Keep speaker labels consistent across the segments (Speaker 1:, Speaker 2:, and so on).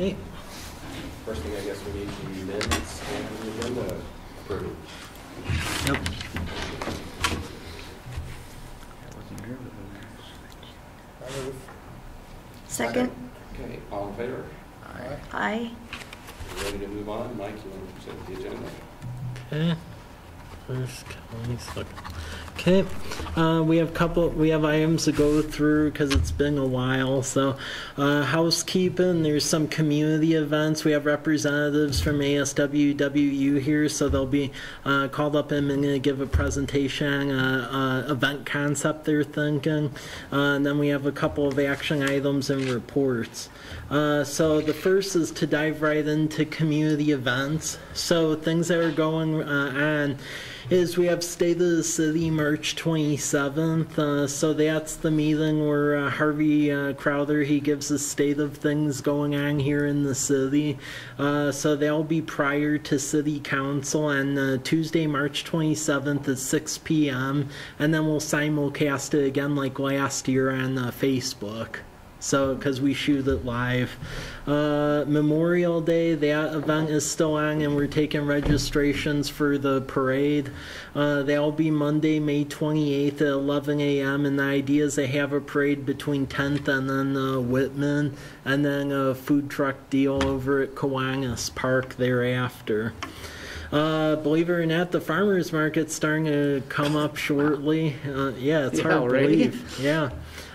Speaker 1: Okay.
Speaker 2: First thing I guess we need the minutes and the agenda approved.
Speaker 1: Yep.
Speaker 3: Second,
Speaker 2: Okay, all in favor?
Speaker 3: aye.
Speaker 2: You Ready to move on? Mike, you want to present the agenda?
Speaker 1: Okay. First. Okay, uh, we have a couple, we have items to go through because it's been a while. So, uh, housekeeping, there's some community events. We have representatives from ASWWU here, so they'll be uh, called up in a minute to give a presentation, uh, uh, event concept they're thinking. Uh, and then we have a couple of action items and reports. So the first is to dive right into community events. So things that are going on is we have State of the City March 27th. Uh, so that's the meeting where uh, Harvey uh, Crowther he gives a state of things going on here in the city. Uh, so that'll be prior to City Council on uh, Tuesday, March 27th at 6 p.m. And then we'll simulcast it again like last year on uh, Facebook. So, because we shoot it live. Uh, Memorial Day, that event is still on, and we're taking registrations for the parade. Uh, that'll be Monday, May 28th at 11 a.m. And the idea is they have a parade between 10th and then uh, Whitman, and then a food truck deal over at Kiwanis Park thereafter. Uh, believe it or not, the farmers market's starting to come up shortly. Uh, yeah, it's
Speaker 4: Yeah,
Speaker 1: hard to
Speaker 4: already?
Speaker 1: believe. Yeah.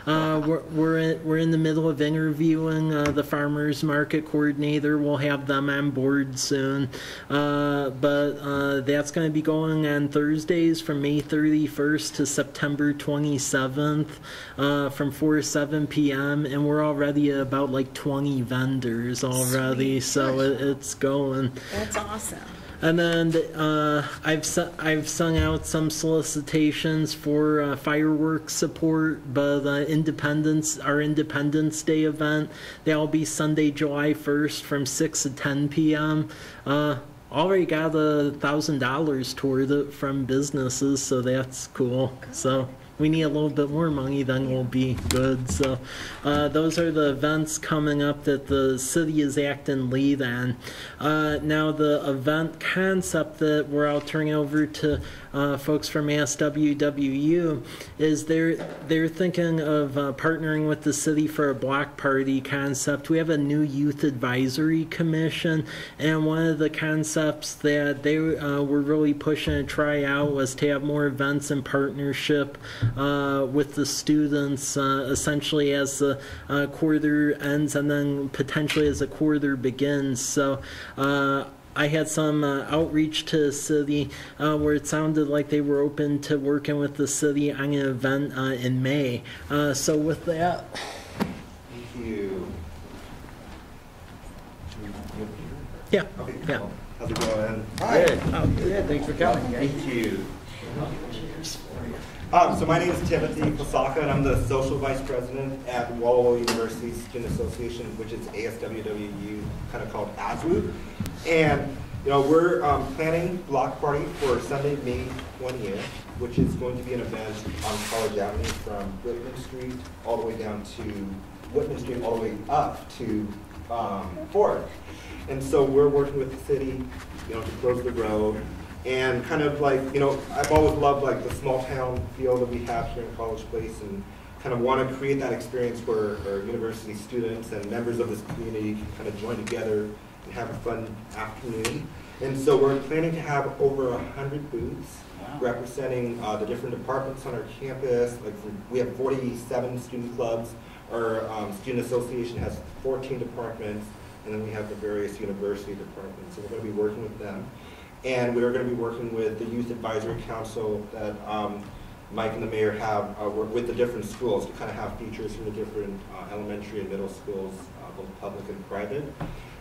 Speaker 1: Uh, we're, we're, in, we're in the middle of interviewing uh, the farmers market coordinator. We'll have them on board soon. Uh, but uh, that's going to be going on Thursdays from May 31st to September 27th uh, from 4 to 7 p.m. And we're already at about like 20 vendors already. So it, it's going.
Speaker 3: That's awesome.
Speaker 1: And then uh, I've su- I've sung out some solicitations for uh, fireworks support, but uh, Independence our Independence Day event that'll be Sunday, July first, from six to ten p.m. Uh, already got a thousand dollars toward it from businesses, so that's cool. So we need a little bit more money, then we'll be good. So uh, those are the events coming up that the city is acting lead on. Uh, now the event concept that we're all turning over to uh, folks from ASWWU is they're they're thinking of uh, partnering with the city for a block party concept. We have a new youth advisory commission, and one of the concepts that they uh, were really pushing to try out was to have more events in partnership with the students, uh, essentially as the uh, quarter ends and then potentially as the quarter begins. So. Uh, I had some uh, outreach to the city uh, where it sounded like they were open to working with the city on an event uh, in May. Uh, so with that,
Speaker 2: Thank you.
Speaker 1: yeah,
Speaker 5: Okay,
Speaker 1: yeah.
Speaker 5: cool. How's it going? Hi.
Speaker 4: Good. Oh, good. Thanks for coming, guys.
Speaker 5: Thank you. Um, so my name is Timothy Pasaka, and I'm the social vice president at Walla Walla University Student Association, which is ASWWU, kind of called ASWU. And you know we're um, planning block party for Sunday, May 20th, which is going to be an event on College Avenue from Whitman Street all the way down to Whitman Street all the way up to um. And so we're working with the city, you know, to close the road and kind of like, you know, I've always loved like the small town feel that we have here in College Place and kind of want to create that experience where our university students and members of this community can kind of join together and have a fun afternoon. And so we're planning to have over a hundred booths representing uh, the different departments on our campus. Like we have 47 student clubs. Our um, student association has 14 departments, and then we have the various university departments. So we're going to be working with them. And we're going to be working with the Youth Advisory Council that um, Mike and the mayor have, uh, work with the different schools to kind of have features from the different uh, elementary and middle schools, uh, both public and private.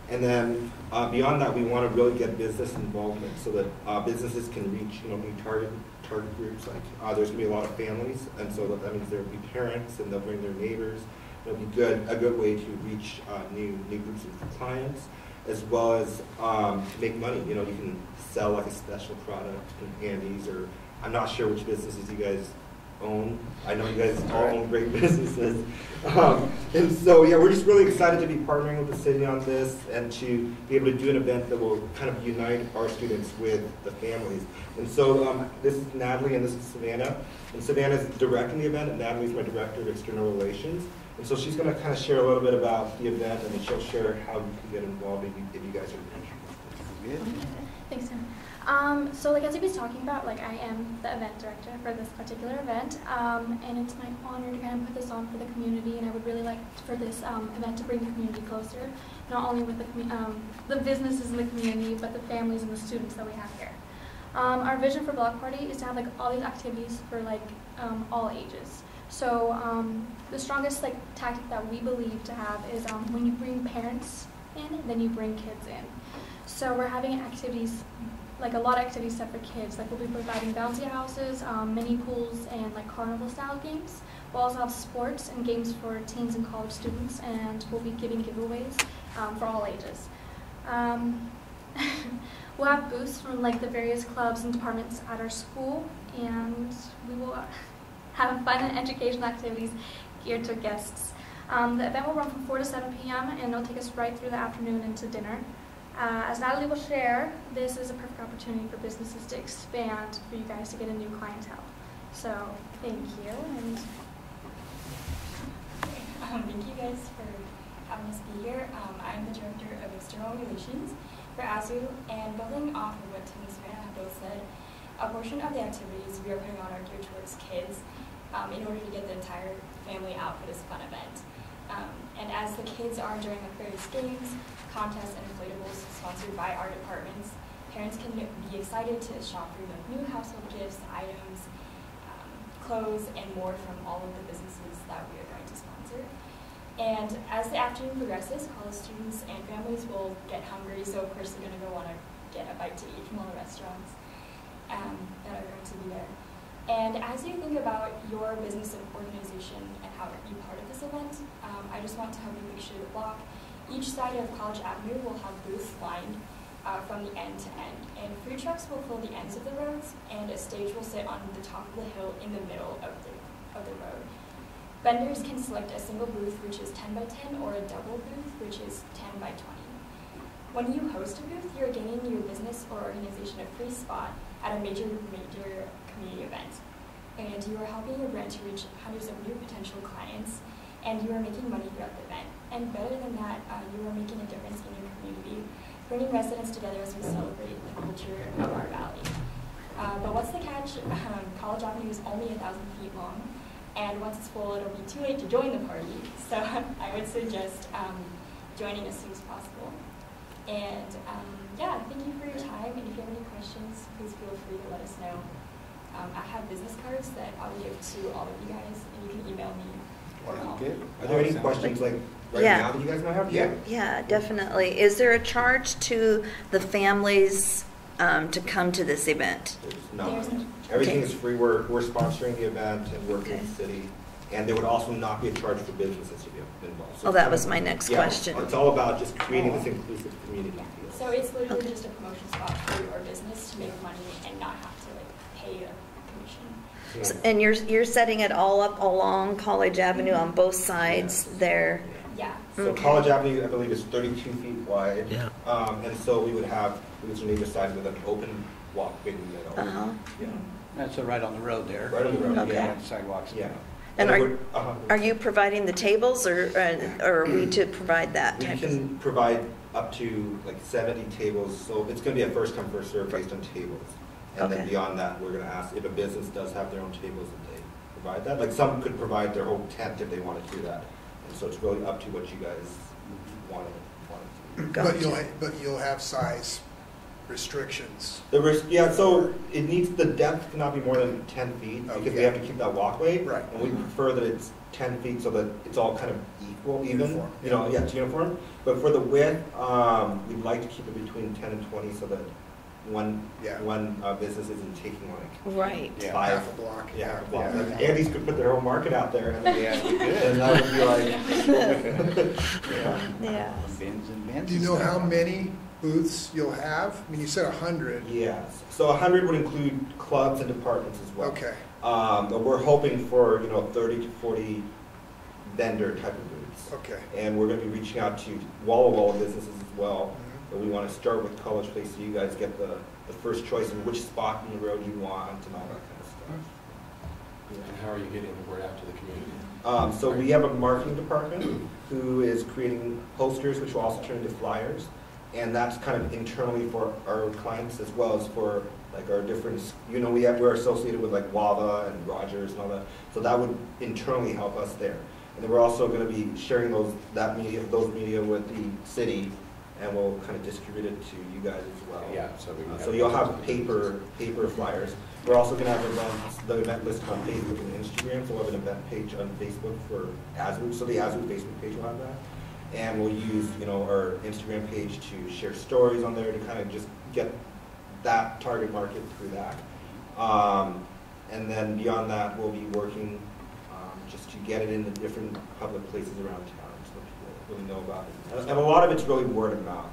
Speaker 5: And then uh, beyond that, we want to really get business involvement so that uh, businesses can reach, you know, new target target groups. Like uh, there's going to be a lot of families, and so that means there will be parents, and they'll bring their neighbors. It'll be good a good way to reach new new groups of clients, as well as um, make money. You know, you can sell like a special product in Andy's, or I'm not sure which businesses you guys own. I know you guys all own great businesses. Um, and so, yeah, we're just really excited to be partnering with the city on this and to be able to do an event that will kind of unite our students with the families. And so, um, this is Natalie and this is Savannah. And Savannah's directing the event, and Natalie's my director of external relations. And so she's going to kind of share a little bit about the event, and then she'll share how you can get involved if you, if you guys are interested.
Speaker 6: Thanks, Tim. Um, so like as he was talking about, like I am the event director for this particular event, um, and it's my honor to kind of put this on for the community, and I would really like for this um, event to bring the community closer, not only with the, um, the businesses in the community, but the families and the students that we have here. Um, our vision for Block Party is to have like all these activities for like um, all ages. So the strongest like tactic that we believe to have is when you bring parents in, then you bring kids in. So we're having activities, like a lot of activities set for kids. Like we'll be providing bouncy houses, um, mini pools, and like carnival style games. We'll also have sports and games for teens and college students, and we'll be giving giveaways um, for all ages. Um, we'll have booths from like the various clubs and departments at our school, and we will have fun and educational activities geared to guests. Um, the event will run from 4 to 7 p.m. and it'll take us right through the afternoon into dinner. Uh, as Natalie will share, this is a perfect opportunity for businesses to expand, for you guys to get a new clientele. So, thank you. And
Speaker 7: Um, thank you guys for having us be here. Um, I'm the Director of External Relations for ASU, and building off of what Tim and Savannah have both said, a portion of the activities we are putting on are geared towards kids um, in order to get the entire family out for this fun event. Um, and as the kids are enjoying the various games, contests, and inflatables sponsored by our departments, parents can be excited to shop the new household gifts, items, um, clothes, and more from all of the businesses that we are going to sponsor. And as the afternoon progresses, college students and families will get hungry, so of course they're going to go want to get a bite to eat from all the restaurants um, that are going to be there. And as you think about your business and organization and how to be part of this event, um, I just want to help you picture the block. Each side of College Avenue will have booths lined uh, from the end to end, and food trucks will fill the ends of the roads, and a stage will sit on the top of the hill in the middle of the, of the road. Vendors can select a single booth, which is 10 by 10, or a double booth, which is 10 by 20. When you host a booth, you're gaining your business or organization a free spot at a major, major community event. And you are helping your brand to reach hundreds of new potential clients, and you are making money throughout the event. And better than that, uh, you are making a difference in your community, bringing residents together as we celebrate the culture of our valley. Uh, but what's the catch? Um, College Avenue is only a thousand feet long, and once it's full, it'll be too late to join the party. So I would suggest um, joining as soon as possible. And um, yeah, thank you for your time. And if you have any questions, please feel free to let us know. Um, I have business cards that I'll give to all of you guys, and you can email me.
Speaker 4: Good.
Speaker 5: Are there any questions like right
Speaker 3: Yeah.
Speaker 5: now that you guys might have? Yeah.
Speaker 3: Yeah, definitely. Is there a charge to the families um, to come to this event?
Speaker 5: There's not.
Speaker 7: There's
Speaker 5: Everything
Speaker 3: Okay.
Speaker 5: is free. We're, we're sponsoring the event and working
Speaker 3: Okay.
Speaker 5: with the city. And there would also not be a charge for businesses to be involved. So
Speaker 3: Oh, that was my
Speaker 5: of-
Speaker 3: next
Speaker 5: yeah,
Speaker 3: question.
Speaker 5: It's all about just creating this inclusive community feel.
Speaker 7: So it's literally
Speaker 3: Okay.
Speaker 7: just a promotion spot for your business to make money and not have to like pay a commission.
Speaker 3: S- And you're, you're setting it all up along College Avenue on both sides
Speaker 5: Yes.
Speaker 3: there?
Speaker 7: Yeah.
Speaker 5: So
Speaker 3: Okay.
Speaker 5: College Avenue, I believe, is 32 feet wide.
Speaker 1: Yeah.
Speaker 5: Um, and so we would have booths on either side with an open walkway in the middle.
Speaker 3: Uh-huh.
Speaker 5: Yeah.
Speaker 4: That's uh, right on the road there.
Speaker 5: Right on the road,
Speaker 3: Okay.
Speaker 4: Yeah, sidewalks.
Speaker 5: Yeah.
Speaker 3: And
Speaker 5: it
Speaker 3: are-
Speaker 5: would- uh-huh.
Speaker 3: Are you providing the tables or, uh, or are we to provide that
Speaker 5: We
Speaker 3: type of?
Speaker 5: can provide up to like 70 tables, so it's going to be a first come, first served based on tables. And then beyond that, we're going to ask if a business does have their own tables, that they provide that. Like some could provide their whole tent if they want to do that. And so it's really up to what you guys want to, want to do.
Speaker 8: But you'll, but you'll have size restrictions.
Speaker 5: The risk, yeah, so it needs, the depth cannot be more than 10 feet because we
Speaker 8: Okay.
Speaker 5: have to keep that walkway.
Speaker 8: Right.
Speaker 5: And we prefer that it's 10 feet so that it's all kind of equal, even.
Speaker 8: Uniform.
Speaker 5: You know, yeah, it's uniform. But for the width, um, we'd like to keep it between 10 and 20 so that one,
Speaker 8: Yeah.
Speaker 5: one uh, business isn't taking like
Speaker 3: Right.
Speaker 4: Yeah.
Speaker 5: five.
Speaker 8: Half a block.
Speaker 5: Yeah, a block.
Speaker 4: Yeah.
Speaker 5: Like Andy's could put their whole market out there and
Speaker 4: Yeah, we
Speaker 5: and that would be like, yeah.
Speaker 3: Yeah.
Speaker 4: Bins and bins.
Speaker 8: Do you know
Speaker 4: stuff.
Speaker 8: how many booths you'll have? I mean, you said a hundred.
Speaker 5: Yes, so 100 would include clubs and departments as well.
Speaker 8: Okay,
Speaker 5: Um, but we're hoping for, you know, thirty to forty vendor type of booths.
Speaker 8: Okay.
Speaker 5: And we're gonna be reaching out to Walla Walla businesses as well. But we wanna start with College Place so you guys get the, the first choice in which spot in the road you want and all that kind of stuff.
Speaker 2: And how are you getting the word out to the community?
Speaker 5: Um, so we have a marketing department who is creating posters, which will also turn into flyers. And that's kind of internally for our clients as well as for like our different, you know, we have, we're associated with like Wava and Rogers and all that. So that would internally help us there. And then we're also gonna be sharing those, that media, those media with the city and we'll kind of distribute it to you guys as well.
Speaker 2: Yeah, so we
Speaker 5: Uh, So you'll have paper, paper flyers. We're also gonna have events, the event listed on Facebook and Instagram, so we'll have an event page on Facebook for ASWU, so the ASWU Facebook page will have that. And we'll use, you know, our Instagram page to share stories on there to kind of just get that target market through that. Um, and then beyond that, we'll be working, um, just to get it in the different public places around town, really know about it. And- And a lot of it's really word of mouth.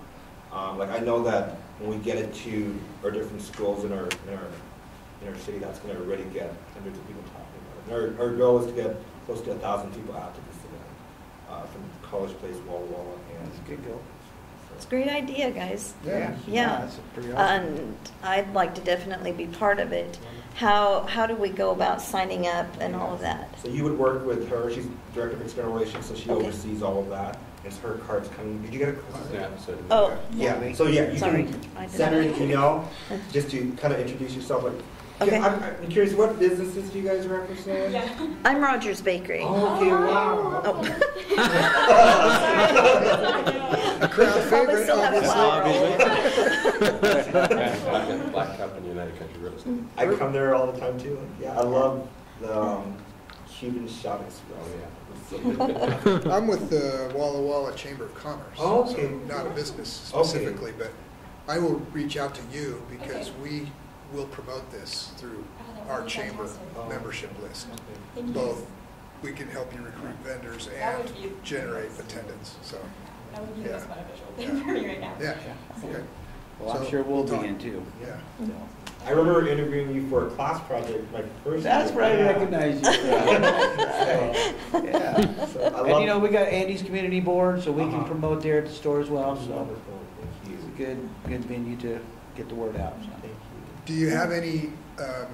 Speaker 5: Um, like I know that when we get it to our different schools in our, in our, in our city, that's gonna already get hundreds of people talking about it. And our, our goal is to get close to a thousand people out to this event, uh, from College Place, Walla Walla, and
Speaker 4: That's a
Speaker 5: and.
Speaker 4: good goal.
Speaker 3: It's a great idea, guys.
Speaker 4: Yeah.
Speaker 3: Yeah.
Speaker 4: That's pretty awesome.
Speaker 3: And I'd like to definitely be part of it. How, how do we go about signing up and all of that?
Speaker 5: So you would work with her, she's Director of External Relations, so she
Speaker 3: Okay.
Speaker 5: oversees all of that. It's her cards coming, did you get a card?
Speaker 2: Yeah, so.
Speaker 3: Oh,
Speaker 5: Yeah, so yeah, you
Speaker 3: Sorry,
Speaker 5: can
Speaker 3: I did
Speaker 5: send her
Speaker 3: not.
Speaker 5: an email, just to kind of introduce yourself, like,
Speaker 3: Okay.
Speaker 5: I'm, I'm curious, what businesses do you guys represent?
Speaker 7: Yeah.
Speaker 3: I'm Rogers Bakery.
Speaker 5: Oh, okay, wow.
Speaker 3: Oh.
Speaker 8: A crowd
Speaker 3: Probably
Speaker 8: favorite,
Speaker 3: still have a
Speaker 8: obviously.
Speaker 3: flower.
Speaker 2: I've got Black Cup and United Country Real Estate.
Speaker 5: I come there all the time too. Yeah, I love the um, Cuban shot express.
Speaker 2: Oh, yeah.
Speaker 5: It's so good.
Speaker 8: I'm with the Walla Walla Chamber of Commerce.
Speaker 5: Oh,
Speaker 8: so
Speaker 5: okay.
Speaker 8: Not a business
Speaker 5: Okay.
Speaker 8: specifically, but I will reach out to you because
Speaker 7: Okay.
Speaker 8: we will promote this through
Speaker 7: Oh,
Speaker 8: our chamber
Speaker 7: fantastic.
Speaker 5: Oh.
Speaker 8: membership list.
Speaker 7: Thank you.
Speaker 8: Both, we can help you recruit vendors and generate attendance, so,
Speaker 7: That would be the most beneficial thing for me right now.
Speaker 8: yeah,
Speaker 4: Yeah.
Speaker 8: okay,
Speaker 4: Well, I'm
Speaker 8: So,
Speaker 4: sure we'll
Speaker 8: we'll talk.
Speaker 4: be in too.
Speaker 8: yeah.
Speaker 4: So,
Speaker 5: I remember interviewing you for a class project my first.
Speaker 4: That's
Speaker 5: year.
Speaker 4: where I recognize you.
Speaker 5: So,
Speaker 4: Yeah.
Speaker 5: so I
Speaker 4: And you
Speaker 5: love-
Speaker 4: know, we got Andy's Community Board, so we can
Speaker 5: Uh-huh.
Speaker 4: promote there at the store as well, so
Speaker 5: Wonderful, thank
Speaker 4: it's a
Speaker 5: you.
Speaker 4: good, good venue to get the word out, so.
Speaker 5: Thank
Speaker 8: Do you have any um,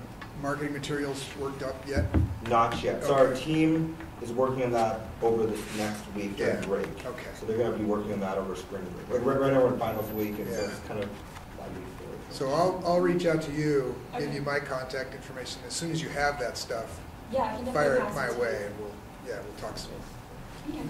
Speaker 8: marketing materials worked up yet?
Speaker 5: Not yet. So our
Speaker 8: Okay.
Speaker 5: team is working on that over this next week during
Speaker 8: Yeah.
Speaker 5: break.
Speaker 8: Okay.
Speaker 5: So they're gonna be working on that over spring break. Like right, right now we're in finals week and so
Speaker 8: Yeah.
Speaker 5: it's kind of like week.
Speaker 8: So I'll, I'll reach out to you, give you my contact information. As soon as you have that stuff,
Speaker 7: Yeah, I can definitely
Speaker 8: fire it
Speaker 7: pass
Speaker 8: my
Speaker 7: to you.
Speaker 8: way and we'll, yeah, we'll talk some.
Speaker 7: Yeah.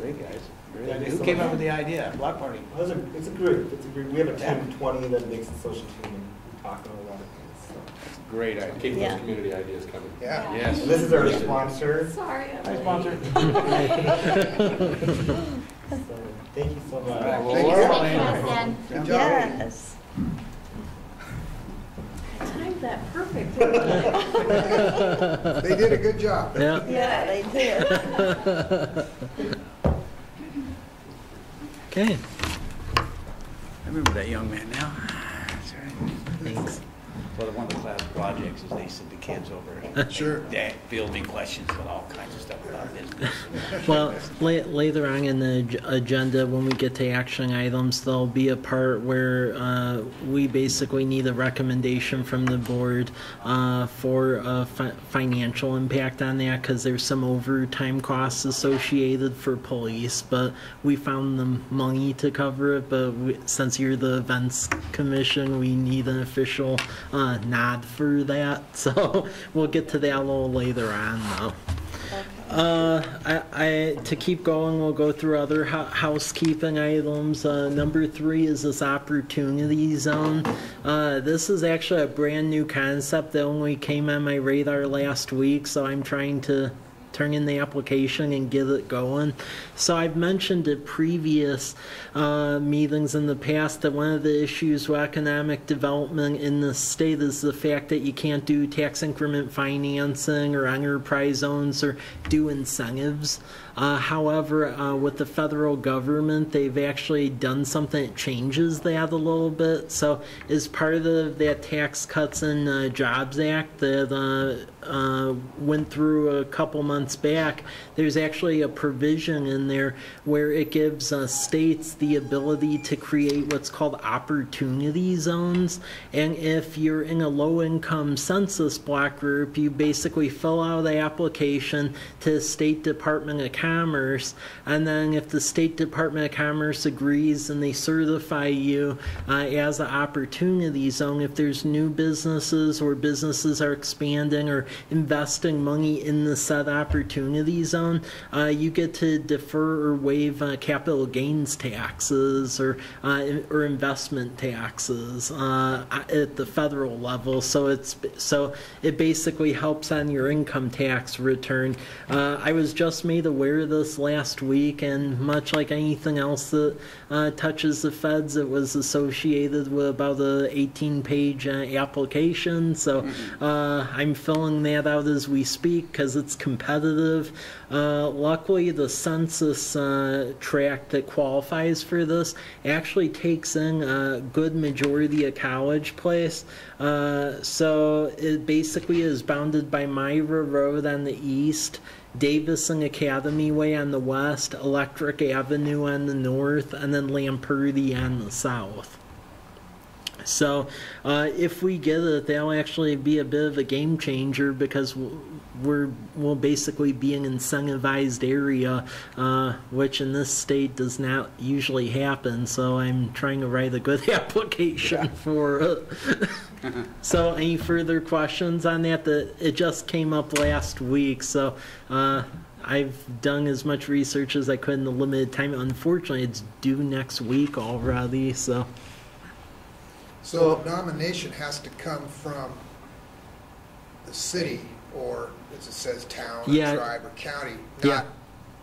Speaker 4: Great, guys. Great.
Speaker 5: Thank you
Speaker 4: Who
Speaker 5: so
Speaker 4: came
Speaker 5: much.
Speaker 4: up with the idea? Block party?
Speaker 5: Well, it's a, it's a group, it's a group. We have a team
Speaker 4: Yeah.
Speaker 5: of twenty that makes the social team and we talk on a lot of things, so.
Speaker 4: Great
Speaker 2: So
Speaker 4: idea.
Speaker 2: Keep
Speaker 3: Yeah.
Speaker 2: those community ideas coming.
Speaker 8: Yeah.
Speaker 4: Yes.
Speaker 5: And this is our sponsor,
Speaker 6: Sorry. I'm
Speaker 4: Hi, sponsor.
Speaker 5: so thank you so much.
Speaker 4: All right, well,
Speaker 8: Thank you.
Speaker 4: all
Speaker 6: Thank you,
Speaker 8: Good job.
Speaker 3: Yes.
Speaker 6: I timed that perfect.
Speaker 8: They did a good job.
Speaker 1: Yeah.
Speaker 3: Yeah, they did.
Speaker 1: Okay.
Speaker 4: I remember that young man now. Ah, that's right.
Speaker 1: Thanks.
Speaker 4: Well, one of the class projects is they said kids over.
Speaker 8: Sure.
Speaker 4: They fielded me questions about all kinds of stuff about business.
Speaker 1: Well, la- later on in the ag- agenda, when we get to action items, there'll be a part where uh, we basically need a recommendation from the board uh, for a fi- financial impact on that, because there's some overtime costs associated for police, but we found the money to cover it, but we- since you're the events commission, we need an official uh, nod for that, so we'll get to that a little later on, though. Uh, I, I, to keep going, we'll go through other hou- housekeeping items. Uh, number three is this opportunity zone. Uh, this is actually a brand new concept that only came on my radar last week, so I'm trying to turn in the application and get it going. So I've mentioned at previous uh, meetings in the past that one of the issues with economic development in the state is the fact that you can't do tax increment financing or enterprise zones or do incentives. Uh, however, uh, with the federal government, they've actually done something that changes that a little bit. So, as part of the, that Tax Cuts and uh, Jobs Act that uh, uh, went through a couple months back, there's actually a provision in there where it gives uh, states the ability to create what's called opportunity zones. And if you're in a low income census block group, you basically fill out the application to State Department of Commerce. And then if the State Department of Commerce agrees and they certify you uh, as an opportunity zone, if there's new businesses or businesses are expanding or investing money in the said opportunity zone, uh, you get to defer or waive uh, capital gains taxes or uh, or investment taxes uh, at the federal level. So it's so it basically helps on your income tax return. Uh, I was just made aware this last week, and much like anything else that uh, touches the feds, it was associated with about a 18-page uh, application. So uh, I'm filling that out as we speak because it's competitive. Uh, luckily, the census uh, tract that qualifies for this actually takes in a good majority of college place. Uh, so it basically is bounded by Myra Road on the east, Davison Academy Way on the west, Electric Avenue on the north, and then Lamperti on the south. So, uh, if we get it, that'll actually be a bit of a game changer because we're we'll basically be an incentivized area, uh, which in this state does not usually happen. So, I'm trying to write a good application for it. so, any further questions on that? That it just came up last week, so. Uh, I've done as much research as I could in the limited time. Unfortunately, it's due next week already, so.
Speaker 8: So nomination has to come from the city, or as it says, town, or
Speaker 1: Yeah.
Speaker 8: tribe, or county,
Speaker 1: Yeah.
Speaker 8: not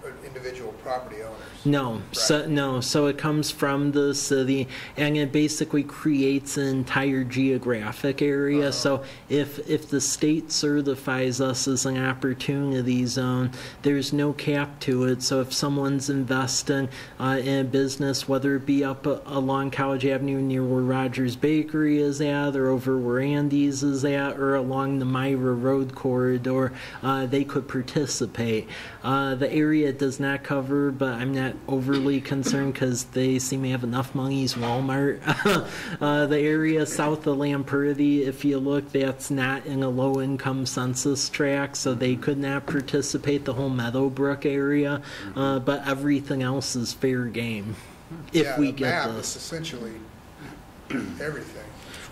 Speaker 8: uh, individual property owners.
Speaker 1: No, so no, so it comes from the city, and it basically creates an entire geographic area.
Speaker 8: Uh-huh.
Speaker 1: So if if the state certifies us as an opportunity zone, there's no cap to it. So if someone's investing uh, in a business, whether it be up a- along College Avenue near where Rogers Bakery is at, or over where Andy's is at, or along the Myra Road corridor, uh, they could participate. Uh, the area does not cover, but I'm not overly concerned because they seem to have enough money as Walmart. uh, the area south of Lamperti, if you look, that's not in a low income census tract, so they could not participate. The whole Meadowbrook area, uh, but everything else is fair game. If
Speaker 8: Yeah,
Speaker 1: we
Speaker 8: the
Speaker 1: get
Speaker 8: map is
Speaker 1: this.
Speaker 8: essentially everything.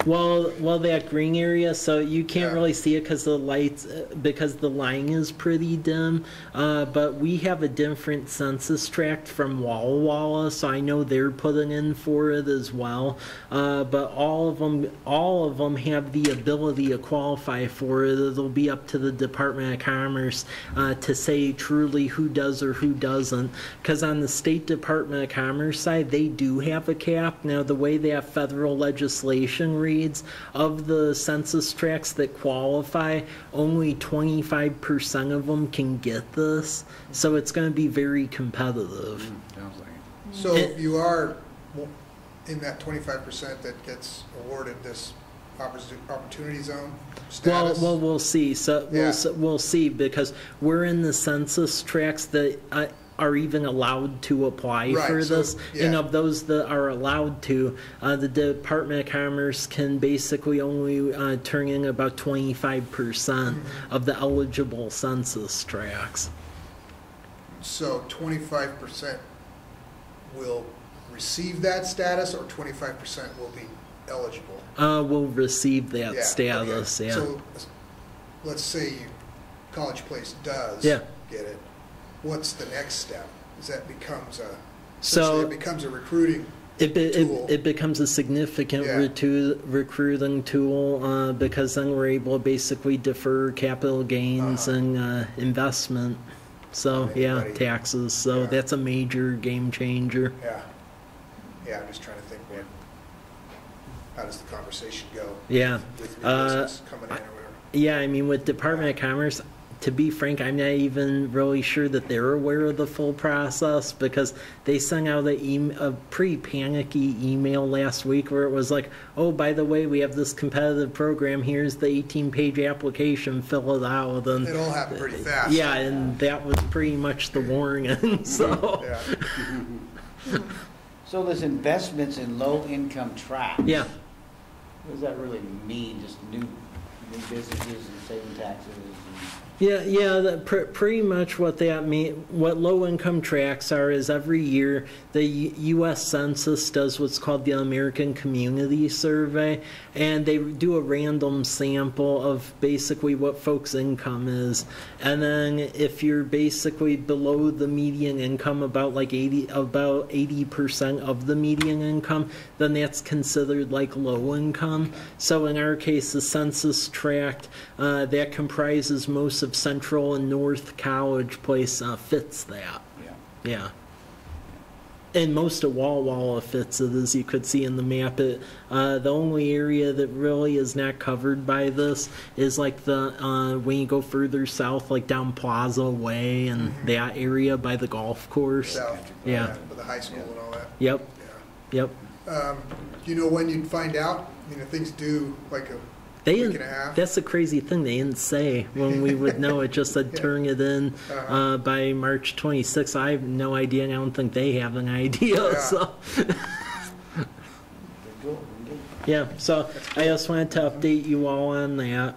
Speaker 1: Well, well, that green area, so you can't
Speaker 8: Yeah.
Speaker 1: really see it because the lights, because the line is pretty dim. Uh, but we have a different census tract from Walla Walla, so I know they're putting in for it as well. Uh, but all of them, all of them have the ability to qualify for it. It'll be up to the Department of Commerce uh, to say truly who does or who doesn't. Because on the State Department of Commerce side, they do have a cap. Now, the way that federal legislation reads, of the census tracts that qualify, only 25% of them can get this. So it's going to be very competitive.
Speaker 4: Sounds like it.
Speaker 8: So
Speaker 1: It-
Speaker 8: you are in that twenty-five percent that gets awarded this opportunity zone
Speaker 1: Well,
Speaker 8: status?
Speaker 1: well, well, we'll see. So we'll,
Speaker 8: Yeah.
Speaker 1: s- we'll see because we're in the census tracts that uh, are even allowed to apply
Speaker 8: Right,
Speaker 1: for
Speaker 8: so,
Speaker 1: this. And of those that are allowed to, uh, the Department of Commerce can basically only uh, turn in about 25%
Speaker 8: Mm-hmm.
Speaker 1: of the eligible census tracts.
Speaker 8: So twenty-five percent will receive that status, or twenty-five percent will be eligible?
Speaker 1: Uh, will receive that
Speaker 8: Yeah,
Speaker 1: status,
Speaker 8: okay.
Speaker 1: yeah.
Speaker 8: So, let's say you, College Place does
Speaker 1: Yeah.
Speaker 8: get it, what's the next step? Is that becomes a,
Speaker 1: So-
Speaker 8: it becomes a recruiting
Speaker 1: It, be,
Speaker 8: tool.
Speaker 1: it, it becomes a significant
Speaker 8: Yeah.
Speaker 1: retu- recruiting tool uh, because then we're able to basically defer capital gains
Speaker 8: Uh-huh.
Speaker 1: and uh, investment. So, yeah, taxes. So
Speaker 8: Yeah.
Speaker 1: that's a major game changer.
Speaker 8: Yeah. Yeah, I'm just trying to think what, how does the conversation go
Speaker 1: Yeah.
Speaker 8: with new
Speaker 1: Uh,
Speaker 8: coming in or whatever?
Speaker 1: Yeah, I mean, with Department of Commerce, to be frank, I'm not even really sure that they're aware of the full process because they sent out a, em- a pretty panicky email last week where it was like, oh, by the way, we have this competitive program. Here's the 18 page application, fill it out. And
Speaker 8: It all happened pretty fast.
Speaker 1: yeah, and that was pretty much the warning. so,
Speaker 8: Yeah.
Speaker 4: So there's investments in low-income tracts.
Speaker 1: yeah.
Speaker 4: What does that really mean? Just new, new businesses and saving taxes and?
Speaker 1: Yeah, yeah, pr- pretty much what that mean. What low-income tracts are is every year the U- U.S. Census does what's called the American Community Survey, and they do a random sample of basically what folks' income is, and then if you're basically below the median income, about like eighty, about eighty percent of the median income, then that's considered like low income. So in our case, the census tract uh, that comprises most of Central and North College Place uh, fits that.
Speaker 4: Yeah.
Speaker 1: Yeah. And most of Walla Walla fits it, as you could see in the map. It, uh, the only area that really is not covered by this is like the uh, when you go further south, like down Plaza Way and that area by the golf course.
Speaker 8: South.
Speaker 1: Yeah.
Speaker 8: With the high school and all that.
Speaker 1: Yep.
Speaker 8: Yeah.
Speaker 1: Yep.
Speaker 8: Um, Do you know when you'd find out? You know, things do like a
Speaker 1: They
Speaker 8: week
Speaker 1: didn't,
Speaker 8: and a half.
Speaker 1: that's the crazy thing. They didn't say when we would know. It just said
Speaker 8: Yeah.
Speaker 1: turn it in
Speaker 8: Uh-huh.
Speaker 1: uh, by March 26th. I have no idea. and I don't think they have an idea.
Speaker 8: Yeah.
Speaker 1: So
Speaker 4: Good goal, indeed.
Speaker 1: yeah. So I just wanted to update you all on that.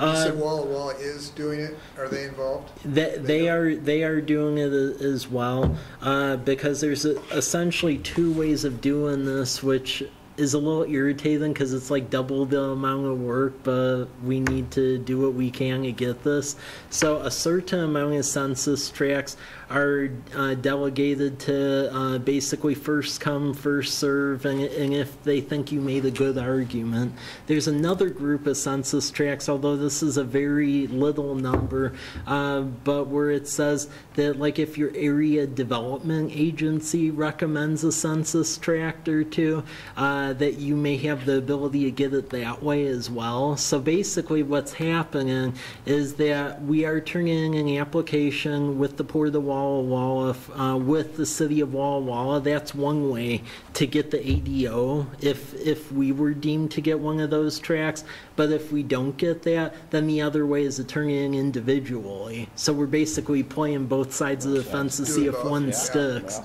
Speaker 8: You
Speaker 1: Uh,
Speaker 8: said Walla Walla is doing it. Are they involved?
Speaker 1: They, they are they are doing it as well uh, because there's a, essentially two ways of doing this, which is a little irritating because it's like double the amount of work, but we need to do what we can to get this. So a certain amount of census tracts are uh, delegated to uh, basically first come, first serve, and, and if they think you made a good argument. There's another group of census tracts, although this is a very little number, uh, but where it says that like if your area development agency recommends a census tract or two, uh, that you may have the ability to get it that way as well. So basically what's happening is that we are turning in an application with the Port of Walla Walla, uh, with the city of Walla Walla. That's one way to get the ADO if, if we were deemed to get one of those tracks. But if we don't get that, then the other way is to turn it in individually. So we're basically playing both sides of the fence to see if one sticks.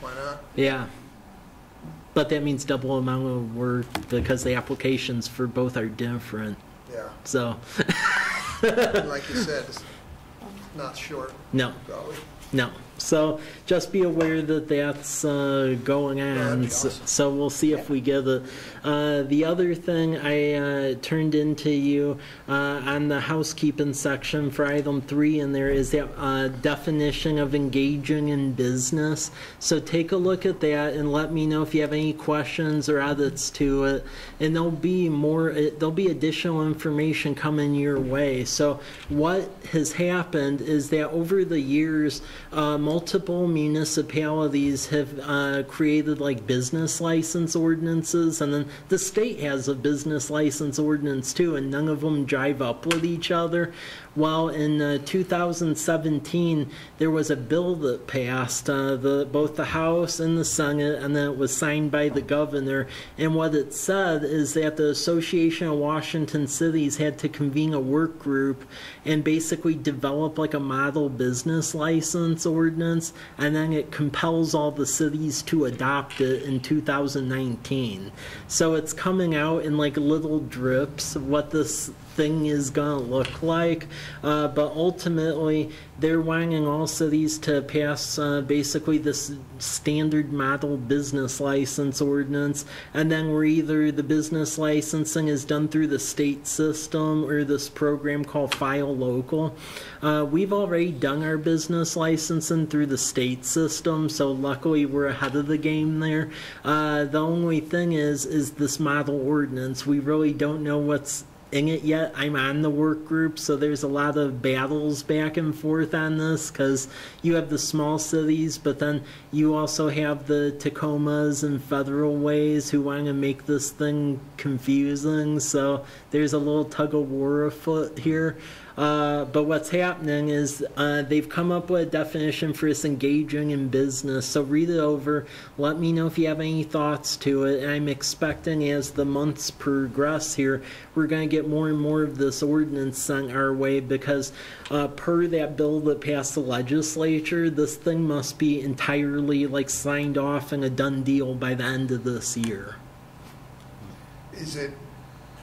Speaker 8: Why not?
Speaker 1: Yeah. But that means double amount of work because the applications for both are different.
Speaker 8: Yeah.
Speaker 1: So,
Speaker 8: Like you said, it's not short,
Speaker 1: no, no. So just be aware that that's uh, going on.
Speaker 8: be
Speaker 1: So,
Speaker 8: awesome.
Speaker 1: so we'll see if we get it. Uh, the other thing I uh, turned into you uh, on the housekeeping section for item three, and there is that uh, definition of engaging in business. So take a look at that and let me know if you have any questions or edits to it. And there'll be more. It, there'll be additional information coming your way. So what has happened is that over the years, uh, multiple municipalities have uh, created like business license ordinances, and then the state has a business license ordinance too, and none of them jive up with each other. Well, in uh, 2017, there was a bill that passed, uh, the, both the House and the Senate, and then it was signed by the governor. And what it said is that the Association of Washington Cities had to convene a work group and basically develop like a model business license ordinance, and then it compels all the cities to adopt it in 2019. So it's coming out in like little drips. What this thing is gonna look like. Uh, but ultimately, they're wanting all cities to pass uh, basically this standard model business license ordinance, and then where either the business licensing is done through the state system or this program called File Local. Uh, we've already done our business licensing through the state system, so luckily we're ahead of the game there. Uh, the only thing is, is this model ordinance. We really don't know what's in it yet. I'm on the work group, so there's a lot of battles back and forth on this because you have the small cities, but then you also have the Tacomas and Federal Ways who want to make this thing confusing. So there's a little tug of war afoot here. Uh, but what's happening is uh, they've come up with a definition for this engaging in business. So read it over. Let me know if you have any thoughts to it. And I'm expecting as the months progress here, we're going to get more and more of this ordinance sent our way because, uh, per that bill that passed the legislature, this thing must be entirely like signed off and a done deal by the end of this year.
Speaker 8: Is it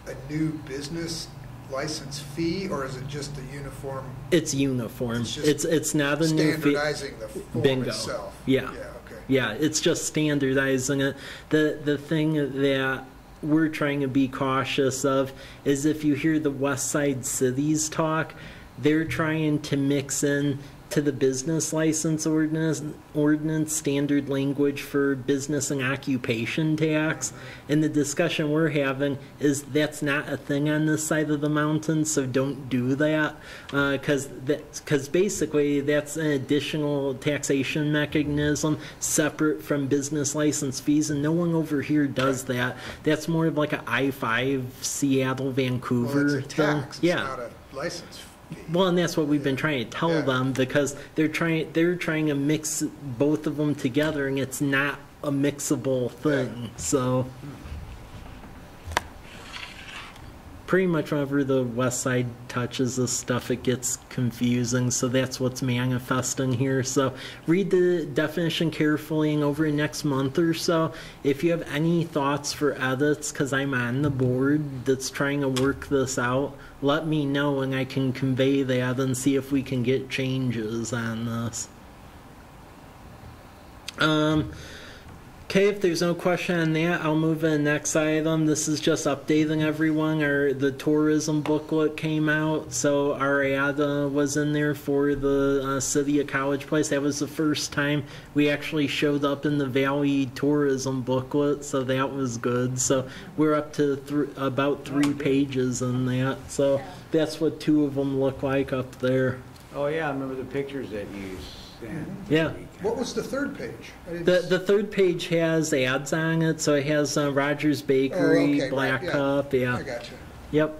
Speaker 8: a new business license fee, or is it just a uniform
Speaker 1: It's uniform.
Speaker 8: It's just
Speaker 1: It's it's not a new fee.
Speaker 8: standardizing the form
Speaker 1: Bingo.
Speaker 8: itself?
Speaker 1: Yeah.
Speaker 8: Yeah, okay.
Speaker 1: Yeah, it's just standardizing it. The the thing that we're trying to be cautious of is if you hear the West Side cities talk, they're trying to mix in to the business license ordinance ordinance standard language for business and occupation tax. And the discussion we're having is that's not a thing on this side of the mountain, so don't do that uh, because because basically that's an additional taxation mechanism separate from business license fees, and no one over here does that. That's more of like a I five Seattle Vancouver
Speaker 8: Well,
Speaker 1: thing.
Speaker 8: tax, it's
Speaker 1: yeah.
Speaker 8: not a license fee.
Speaker 1: Well, and that's what we've been trying to tell
Speaker 8: Yeah.
Speaker 1: them because they're trying they're trying to mix both of them together, and it's not a mixable thing. So, pretty much whenever the West Side touches this stuff, it gets confusing. So that's what's manifesting here. So read the definition carefully, and over the next month or so, if you have any thoughts for edits, because I'm on the board that's trying to work this out, let me know and I can convey that and see if we can get changes on this. Um, okay, if there's no question on that, I'll move to the next item. This is just updating everyone. Our the tourism booklet came out, so our ad uh, was in there for the uh, city of College Place. That was the first time we actually showed up in the Valley tourism booklet, so that was good. So we're up to th- about three pages in that. So that's what two of them look like up there.
Speaker 4: Oh, yeah, I remember the pictures that you sent.
Speaker 1: Yeah.
Speaker 8: What was the third page?
Speaker 1: The the third page has ads on it, so it has uh, Rogers
Speaker 8: Oh,
Speaker 1: Bakery,
Speaker 8: okay,
Speaker 1: Black
Speaker 8: right, yeah.
Speaker 1: Cup, yeah.
Speaker 8: I got you.
Speaker 1: Yep.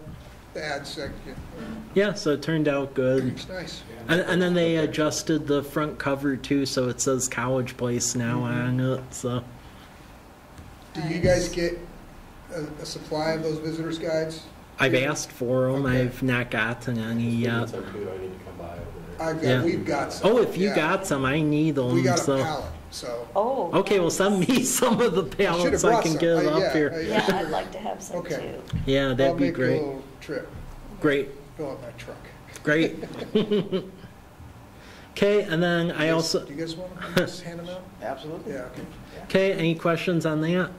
Speaker 8: The ad section,
Speaker 1: Yeah, so it turned out good.
Speaker 8: it's nice.
Speaker 1: And, and then they adjusted the front cover too, so it says College Place now on it. So
Speaker 8: Do you guys get a, a supply of those visitors guides?
Speaker 1: I've asked for them.
Speaker 8: Okay.
Speaker 1: I've not gotten any yet.
Speaker 2: Some too, I need to come by over there.
Speaker 8: I've
Speaker 1: Yeah.
Speaker 8: we've got some.
Speaker 1: Oh, if you
Speaker 8: yeah.
Speaker 1: got some, I need them.
Speaker 8: We got a
Speaker 1: so
Speaker 8: pallet, so.
Speaker 3: Oh.
Speaker 1: okay, well send me some of the
Speaker 8: I
Speaker 1: pallets
Speaker 8: have
Speaker 1: I can
Speaker 8: some.
Speaker 1: get
Speaker 8: Uh,
Speaker 1: up
Speaker 8: yeah,
Speaker 1: here.
Speaker 3: Yeah, I'd like to have some
Speaker 8: Okay.
Speaker 3: too.
Speaker 1: Yeah, that'd
Speaker 8: I'll
Speaker 1: be
Speaker 8: make a
Speaker 1: great.
Speaker 8: little trip,
Speaker 1: Great,
Speaker 8: fill up my truck.
Speaker 1: great. okay, and then I
Speaker 8: guys-
Speaker 1: also.
Speaker 8: Do you guys want to just hand them out?
Speaker 4: Absolutely.
Speaker 8: Yeah, okay.
Speaker 1: Okay, any questions on that?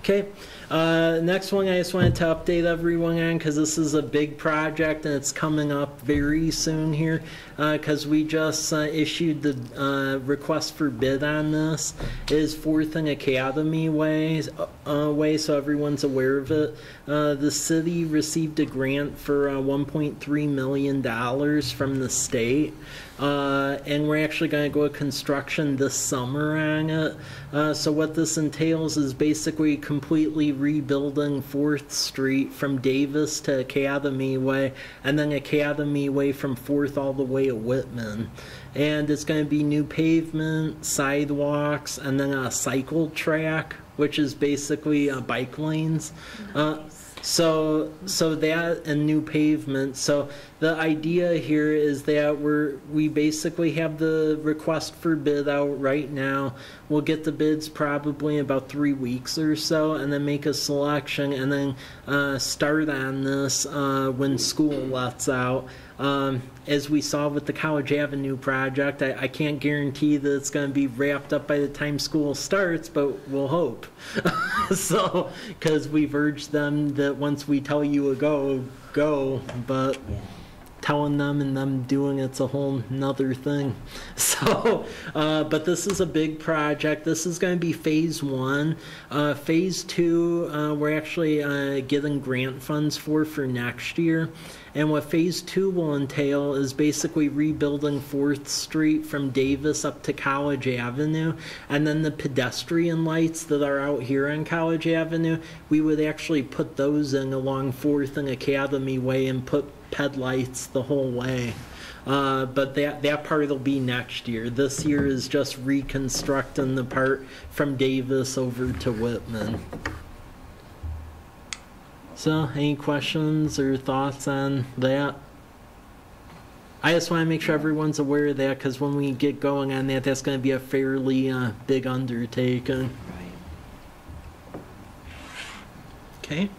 Speaker 1: Okay, uh, next one I just wanted to update everyone on because this is a big project and it's coming up very soon here. Because we just uh, issued the uh, request for bid on this. It is Fourth and Academy Way, uh, way so everyone's aware of it. Uh, the city received a grant for uh, 1.3 million dollars from the state. Uh, and we're actually going to go to construction this summer on it. Uh, so what this entails is basically completely rebuilding Fourth Street from Davis to Academy Way, and then Academy Way from Fourth all the way to Whitman. And it's going to be new pavement, sidewalks, and then a cycle track, which is basically uh, bike lanes. Uh, so, so that and new pavement. So the idea here is that we're we basically have the request for bid out right now. we'll get the bids probably in about three weeks or so, and then make a selection, and then uh, start on this uh, when school lets out. Um, as we saw with the College Avenue project, I, I can't guarantee that it's going to be wrapped up by the time school starts, but we'll hope. so, because we've urged them that once we tell you a go, go, but telling them and them doing it's a whole nother thing. So, uh, but this is a big project. This is going to be phase one. Uh, phase two, uh, we're actually uh, getting grant funds for for next year. And what phase two will entail is basically rebuilding Fourth Street from Davis up to College Avenue, and then the pedestrian lights that are out here on College Avenue, we would actually put those in along Fourth and Academy Way and put ped lights the whole way. Uh, but that, that part will be next year. This year is just reconstructing the part from Davis over to Whitman. So, any questions or thoughts on that? I just want to make sure everyone's aware of that because when we get going on that, that's going to be a fairly uh, big undertaking. Okay.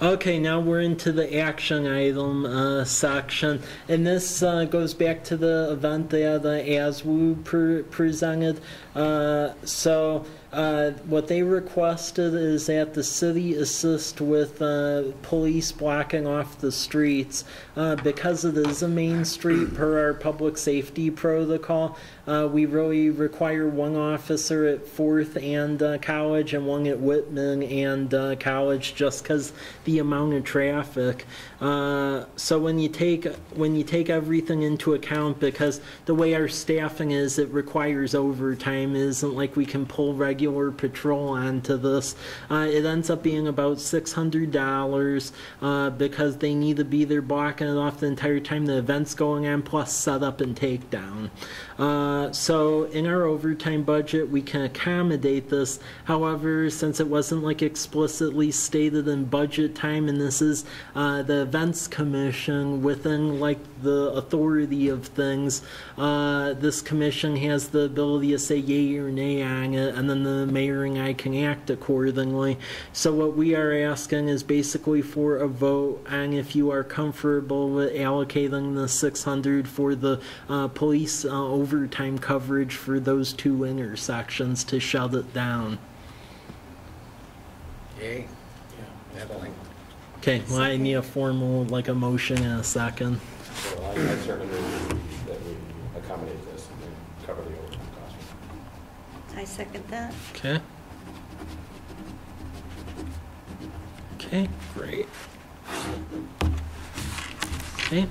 Speaker 1: Okay, now we're into the action item uh, section, and this uh, goes back to the event that uh, ASWU pre- presented. Uh, so, uh, what they requested is that the city assist with uh, police blocking off the streets uh, because it is a main street per our public safety protocol. Uh, we really require one officer at Fourth and uh, College and one at Whitman and uh, College just because the amount of traffic. Uh, so when you take when you take everything into account, because the way our staffing is, it requires overtime. It isn't like we can pull regular patrol onto this. Uh, it ends up being about six hundred dollars uh, because they need to be there blocking it off the entire time the event's going on, plus setup and takedown. Uh, so in our overtime budget, we can accommodate this. However, since it wasn't like explicitly stated in budget time, and this is uh, the events commission within like the authority of things, uh, this commission has the ability to say yay or nay on it, and then the mayor and I can act accordingly. So what we are asking is basically for a vote on if you are comfortable with allocating the 600 for the uh, police uh, overtime coverage for those two intersections to shut it down.
Speaker 9: Yay. Yeah, Definitely.
Speaker 1: Okay, well, I need a formal, like a motion and a second.
Speaker 2: So I I certainly move that we accommodate this and cover the overtime costs.
Speaker 3: I second that.
Speaker 1: Okay. Okay, great. Okay.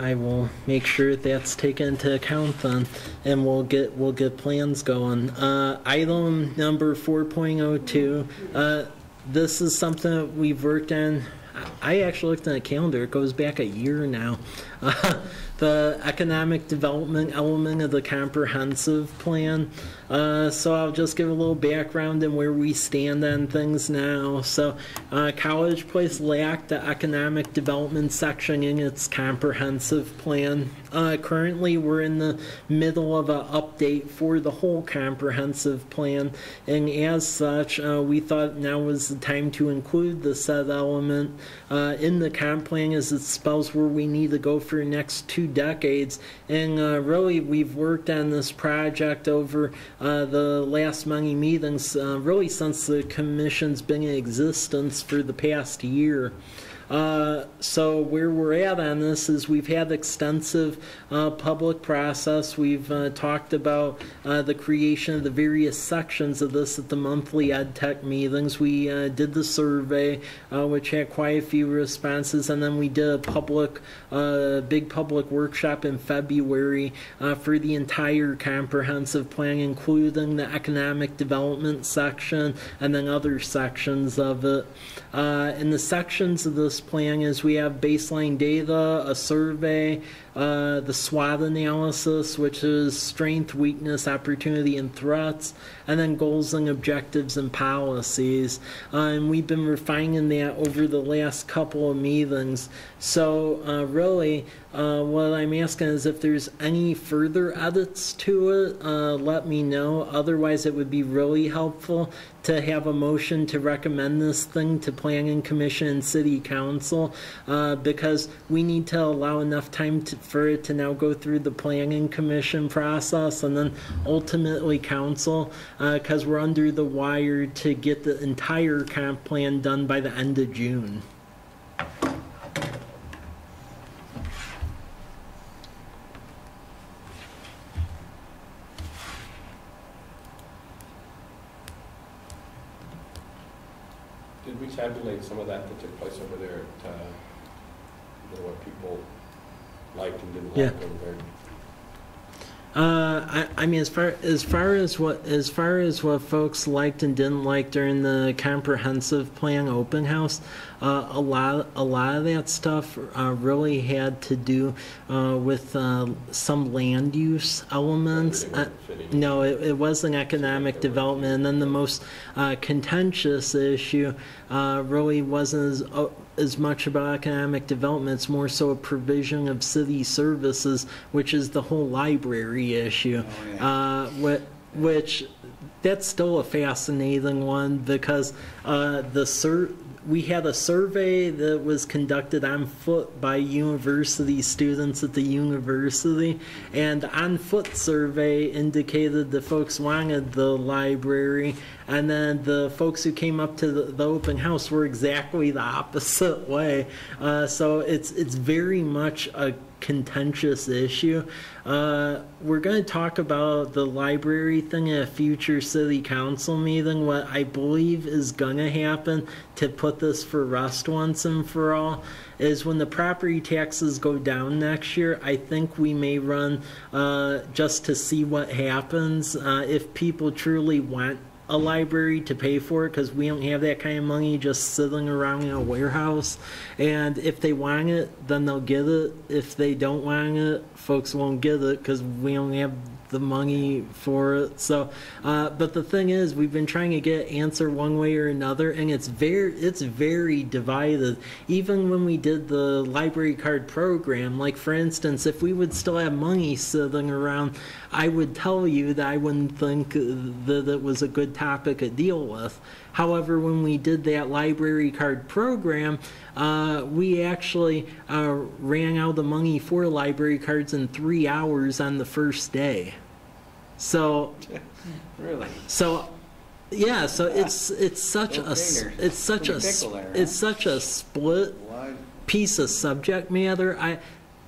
Speaker 1: I will make sure that's taken into account then, and we'll get, we'll get plans going. Uh, item number four point oh two, uh, this is something that we've worked on. I actually looked at the calendar, it goes back a year now. Uh, the economic development element of the comprehensive plan. Uh, so I'll just give a little background and where we stand on things now. So uh, College Place lacked the economic development section in its comprehensive plan. Uh, currently, we're in the middle of an update for the whole comprehensive plan, and as such, uh, we thought now was the time to include the said element uh, in the comp plan as it spells where we need to go for the next two decades. And uh, really, we've worked on this project over uh, the last many meetings, uh, really since the commission's been in existence for the past year. Uh, so where we're at on this is we've had extensive uh, public process. We've uh, talked about uh, the creation of the various sections of this at the monthly EDTEC meetings. We uh, did the survey, uh, which had quite a few responses, and then we did a public, big public workshop in February for the entire comprehensive plan, including the economic development section and then other sections of it. In the sections of this plan is we have baseline data, a survey, uh, the SWOT analysis, which is strength, weakness, opportunity, and threats, and then goals and objectives and policies. Uh, and we've been refining that over the last couple of meetings. So, uh, really, uh, what I'm asking is if there's any further edits to it, uh, let me know. Otherwise, it would be really helpful to have a motion to recommend this thing to planning commission and city council, because we need to allow enough time to, for it to now go through the planning commission process and then ultimately council, uh, cause we're under the wire to get the entire comp plan done by the end of June.
Speaker 2: Did we tabulate some of that that took place over there at, uh, you know, what people liked and didn't
Speaker 1: Yeah.
Speaker 2: like over there?
Speaker 1: Uh, I, I mean, as far as far as what as far as what folks liked and didn't like during the comprehensive plan open house, uh, a lot a lot of that stuff uh, really had to do uh, with uh, some land use elements. Uh, no, it, it was an economic development. And then the most uh, contentious issue uh, really wasn't as, uh, as much about economic development. It's more so a provision of city services, which is the whole library issue.
Speaker 4: Oh, yeah.
Speaker 1: uh, whi- which that's still a fascinating one because uh, the sur- we had a survey that was conducted on foot by university students at the university, and on foot survey indicated the folks wanted the library, and then the folks who came up to the, the open house were exactly the opposite way. Uh, so it's it's very much a contentious issue. Uh, we're going to talk about the library thing at a future city council meeting. What I believe is going to happen to put this for rest once and for all is when the property taxes go down next year, I think we may run uh, just to see what happens. Uh, if people truly want a library to pay for it because we don't have that kind of money just sitting around in a warehouse. And if they want it, then they'll get it. If they don't want it, folks won't get it because we don't have the money for it. So, uh, but the thing is, we've been trying to get answer one way or another, and it's very it's very divided. Even when we did the library card program, like for instance, if we would still have money sitting around, I would tell you that I wouldn't think that it was a good topic to deal with. However, when we did that library card program, uh, we actually uh, ran out of money for library cards in three hours on the first day. So,
Speaker 4: Really?
Speaker 1: so, yeah. So it's it's such a
Speaker 4: Go
Speaker 1: it's such a
Speaker 4: Pretty
Speaker 1: s-
Speaker 4: pickle there,
Speaker 1: it's such a split piece of subject matter. I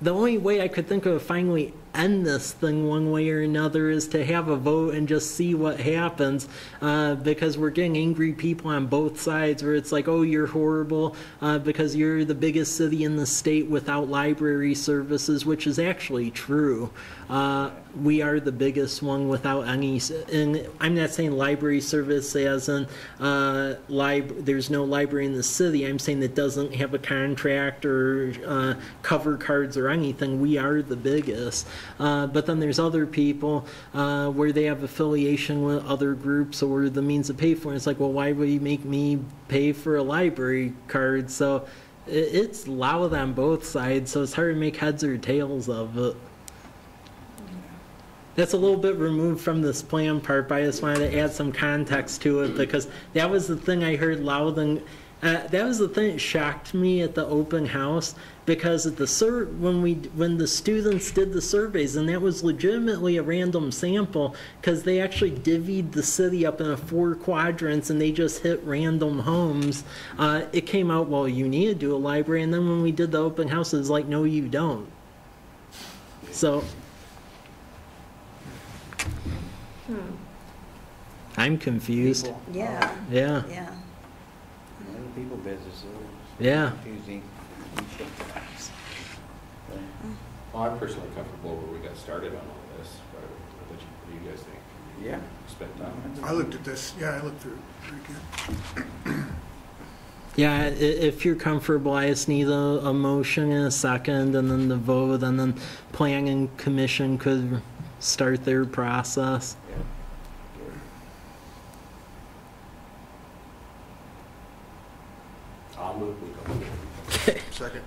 Speaker 1: the only way I could think of finally end this thing one way or another is to have a vote and just see what happens uh, because we're getting angry people on both sides where it's like oh you're horrible uh, because you're the biggest city in the state without library services which is actually true. Uh, we are the biggest one without any and i'm not saying library service as in uh, lib- there's no library in the city. I'm saying that doesn't have a contract or uh, cover cards or anything. We are the biggest. Uh, but then there's other people uh, where they have affiliation with other groups or the means to pay for it. It's like well why would you make me pay for a library card? So it's loud on both sides so it's hard to make heads or tails of it that's a little bit removed from this plan part, but I just wanted to add some context to it because that was the thing I heard loud and uh, that was the thing that shocked me at the open house because at the sur- when we when the students did the surveys and that was legitimately a random sample because they actually divvied the city up into four quadrants and they just hit random homes. Uh, it came out well you need to do a library and then when we did the open house it's like no you don't. So Hmm. I'm confused.
Speaker 4: People.
Speaker 3: Yeah,
Speaker 1: Yeah,
Speaker 3: yeah.
Speaker 4: Yeah, people business.
Speaker 1: yeah.
Speaker 4: Confusing. Hmm.
Speaker 2: Well, I'm personally comfortable where we got started on all this. What what do you- what do you guys think?
Speaker 4: Yeah.
Speaker 2: Spent time.
Speaker 8: I looked at this, yeah, I looked through it, pretty.
Speaker 1: Yeah, if you're comfortable, I just need a, a motion and a second and then the vote and then planning commission could start their process.
Speaker 4: Okay.
Speaker 2: I'll move.
Speaker 8: Second.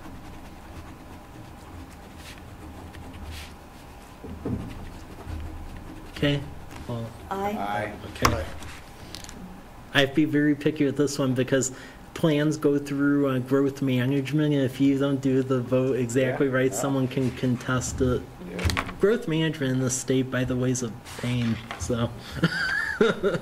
Speaker 1: Okay. Well,
Speaker 3: Aye.
Speaker 1: Okay. I have to be very picky with this one because plans go through uh, growth management, and if you don't do the vote exactly
Speaker 4: yeah,
Speaker 1: right,
Speaker 4: yeah.
Speaker 1: someone can contest it. Growth management in this state, by the ways of pain, so.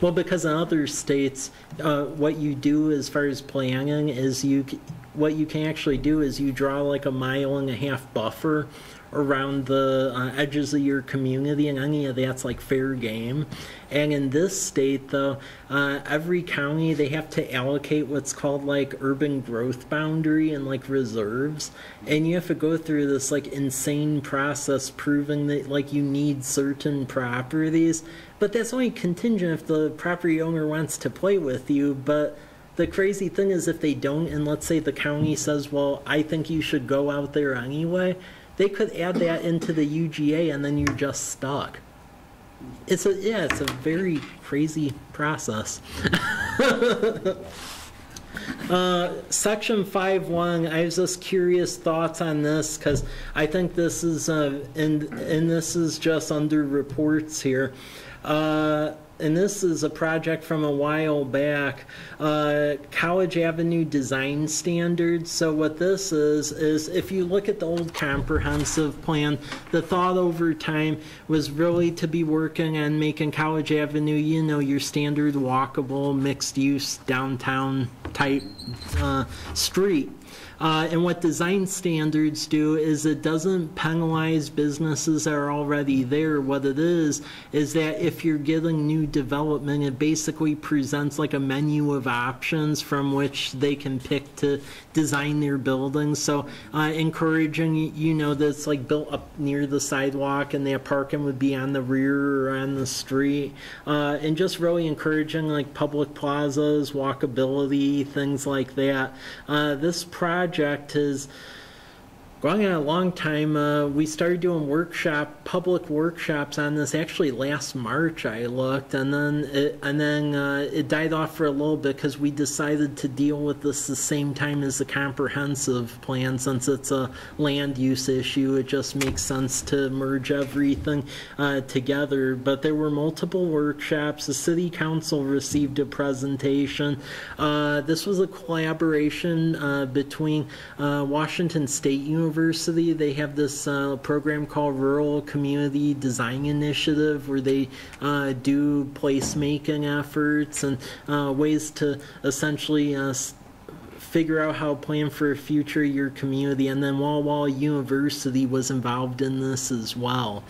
Speaker 1: Well, because in other states, uh, what you do as far as planning is you, what you can actually do is you draw like a mile and a half buffer around the uh, edges of your community, and any of that's like fair game. And in this state, though, uh, every county they have to allocate what's called like urban growth boundary and like reserves, and you have to go through this like insane process proving that like you need certain properties. But that's only contingent if the property owner wants to play with you. But the crazy thing is, if they don't, and let's say the county says, well, I think you should go out there anyway, they could add that into the UGA and then you're just stuck. It's a, yeah, it's a very crazy process. Uh, Section five one, I was just curious thoughts on this, because I think this is, uh, and, and this is just under reports here. Uh, and this is a project from a while back, uh, College Avenue Design Standards. So what this is, is if you look at the old comprehensive plan, the thought over time was really to be working on making College Avenue, you know, your standard walkable, mixed-use downtown type uh, street. Uh, and what design standards do is it doesn't penalize businesses that are already there. What it is, is that if you're getting new development, it basically presents like a menu of options from which they can pick to design their buildings. So uh, encouraging, you know, that it's like built up near the sidewalk and that parking would be on the rear or on the street. Uh, and just really encouraging like public plazas, walkability, things like that. Uh, this project is going on a long time. Uh, we started doing workshop, public workshops on this actually last March. I looked, and then it, and then uh, it died off for a little bit because we decided to deal with this the same time as the comprehensive plan. Since it's a land use issue, it just makes sense to merge everything uh, together. But there were multiple workshops. The city council received a presentation. Uh, this was a collaboration uh, between uh, Washington State University. They have this uh, program called Rural Community Design Initiative where they uh, do placemaking efforts and uh, ways to essentially uh, figure out how to plan for a future your community. And then Walla Walla University was involved in this as well.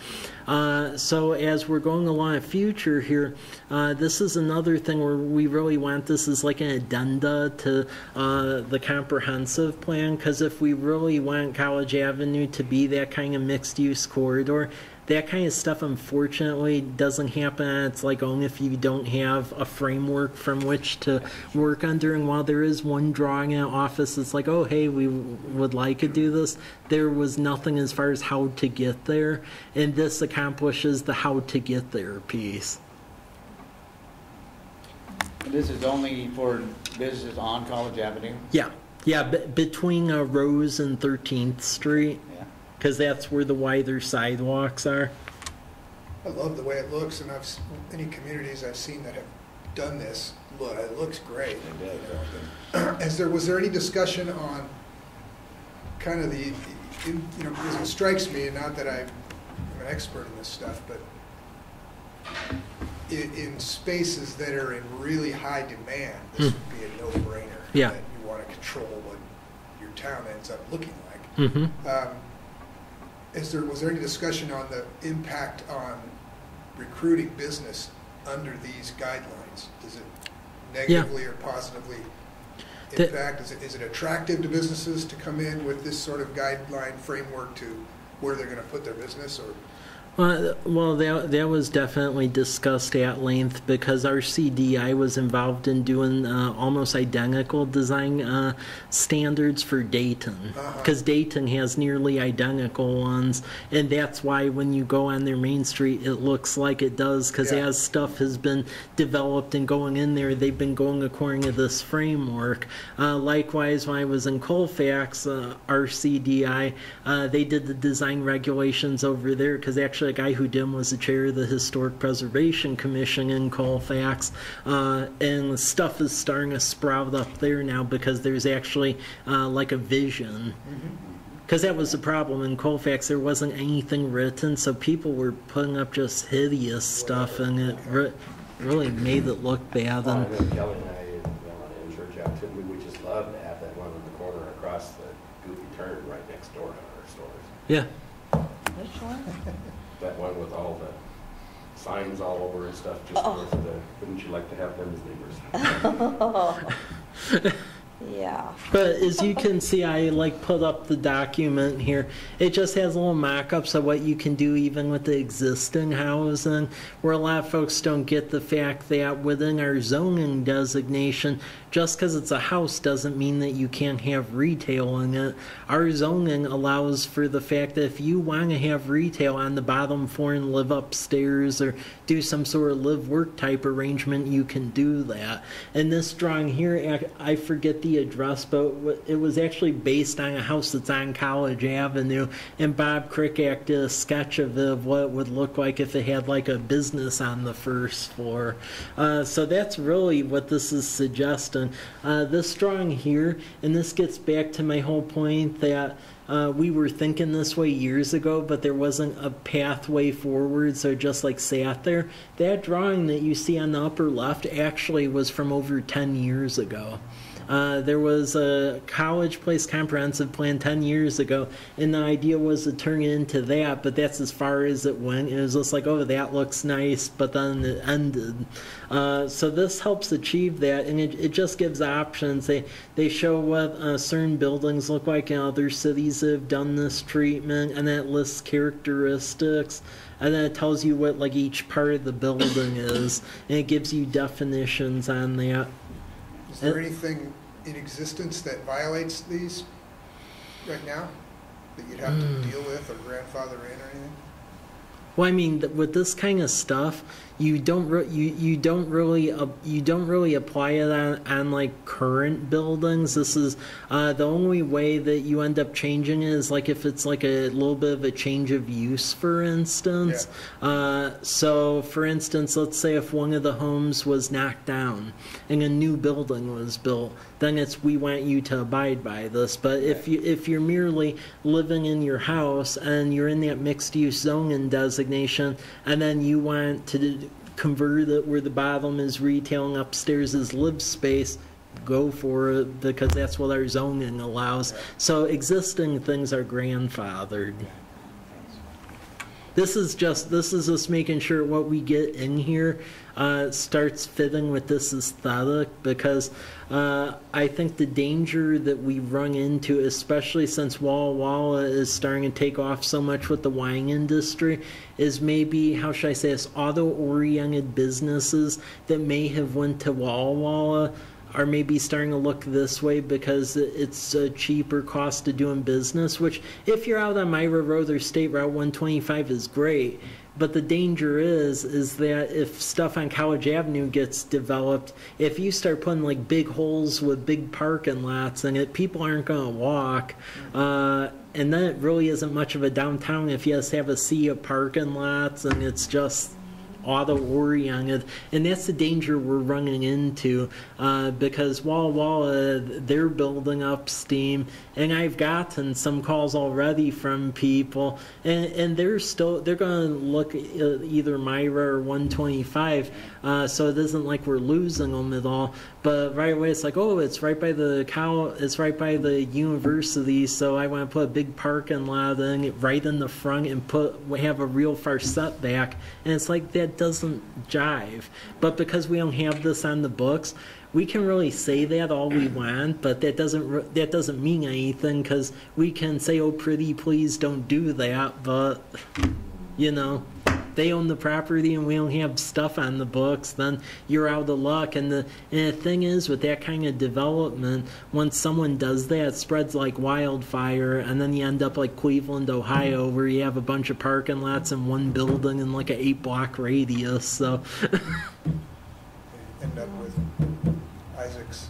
Speaker 1: Uh, so as we're going along a future here, uh, this is another thing where we really want this as like an addenda to uh, the comprehensive plan. Because if we really want College Avenue to be that kind of mixed-use corridor, that kind of stuff unfortunately doesn't happen. Its like only if you don't have a framework from which to work under. And while there is one drawing in office it's like oh hey we would like to do this there was nothing as far as how to get there. And this accomplishes the how to get there piece.
Speaker 4: This is only for businesses on College Avenue?
Speaker 1: yeah. Yeah b- between uh, rose and 13th street. Because that's where the wider sidewalks are
Speaker 8: I love the way it looks, and I've, s- any communities I've seen that have done this, look, it looks great. As there, was there any discussion on kind of the, in- you know, because it strikes me, and not that I'm an expert in this stuff, but in, in spaces that are in really high demand, this would be a no-brainer.
Speaker 1: Yeah.
Speaker 8: That you want to control what your town ends up looking like.
Speaker 1: Mm-hmm.
Speaker 8: Um, Is there, was there any discussion on the impact on recruiting business under these guidelines? Does it negatively or positively
Speaker 1: The-
Speaker 8: impact? Is it, is it attractive to businesses to come in with this sort of guideline framework to where they're gonna put their business or?
Speaker 1: Well, well, that that was definitely discussed at length because RCDI was involved in doing uh, almost identical design uh, standards for Dayton
Speaker 8: Uh-huh.
Speaker 1: because Dayton has nearly identical ones, and that's why when you go on their main street, it looks like it does because
Speaker 8: Yeah.
Speaker 1: as stuff has been developed and going in there, they've been going according to this framework. Uh, likewise, when I was in Colfax, uh, uh, they did the design regulations over there because actually actually, a guy who 'em was the chair of the Historic Preservation Commission in Colfax. Uh, and stuff is starting to sprout up there now because there's actually uh, like a vision. Because that was the problem in Colfax, there wasn't anything written, so people were putting up just hideous stuff, and it re- really made it look bad. And
Speaker 2: know signs all over and stuff, just north of the, wouldn't you like to have them as neighbors?
Speaker 3: Yeah.
Speaker 1: But as you can see, I like put up the document here. It just has little mock-ups of what you can do even with the existing housing, where a lot of folks don't get the fact that within our zoning designation, just because it's a house doesn't mean that you can't have retail in it. Our zoning allows for the fact that if you want to have retail on the bottom floor and live upstairs or do some sort of live-work type arrangement, you can do that. And this drawing here, I forget the address, but it was actually based on a house that's on College Avenue. And Bob Crick did a sketch of it, of what it would look like if it had like a business on the first floor. Uh, so that's really what this is suggesting. Uh, this drawing here, and this gets back to my whole point that uh, we were thinking this way years ago, but there wasn't a pathway forward, so just like sat there. That drawing that you see on the upper left actually was from over 10 years ago. Uh, there was a college place comprehensive plan 10 years ago, and the idea was to turn it into that, but that's as far as it went. It was just like, oh, that looks nice, but then it ended. Uh, so this helps achieve that, and it, it just gives options. They, they show what uh, certain buildings look like in other cities that have done this treatment, and that lists characteristics. And then it tells you what like each part of the building is, and it gives you definitions on that.
Speaker 8: Is there anything in existence that violates these right now? That you'd have
Speaker 1: Hmm.
Speaker 8: to deal with or grandfather in or anything?
Speaker 1: Well, I mean, with this kind of stuff, you don't re- you you don't really uh, you don't really apply it on, on like current buildings. This is uh, the only way that you end up changing it is like if it's like a little bit of a change of use, for instance. Uh, so, for instance, let's say if one of the homes was knocked down and a new building was built, then it's we want you to abide by this. But if you if you're merely living in your house and you're in that mixed use zoning designation, and then you want to convert it where the bottom is retail and upstairs is live space, go for it because that's what our zoning allows. So existing things are grandfathered. This is just this is just making sure what we get in here uh, starts fitting with this aesthetic because uh, I think the danger that we run into, especially since Walla Walla is starting to take off so much with the wine industry, is maybe how should I say this auto-oriented businesses that may have went to Walla Walla are maybe starting to look this way because it's a cheaper cost to doing business, which if you're out on Myra Road or State Route 125 is great. But the danger is, is that if stuff on College Avenue gets developed, if you start putting like big holes with big parking lots and it, people aren't going to walk. Uh, and then it really isn't much of a downtown if you just have a sea of parking lots and it's just auto oriented, and that's the danger we're running into uh, because Walla Walla they're building up steam, and I've gotten some calls already from people, and, and they're still they're going to look at either Myra or 125, uh, so it isn't like we're losing them at all. But right away, it's like, oh, it's right by the cow, it's right by the university, so I want to put a big parking lot in right in the front and put we have a real far setback, and it's like that doesn't jive. But because we don't have this on the books, we can really say that all we want, but that doesn't that doesn't mean anything because we can say, oh, pretty please don't do that, but you know they own the property and we don't have stuff on the books, then you're out of luck. And the, and the thing is, with that kind of development, once someone does that, it spreads like wildfire, and then you end up like Cleveland, Ohio, where you have a bunch of parking lots in one building in like an eight block radius. So,
Speaker 8: End up with Isaac's.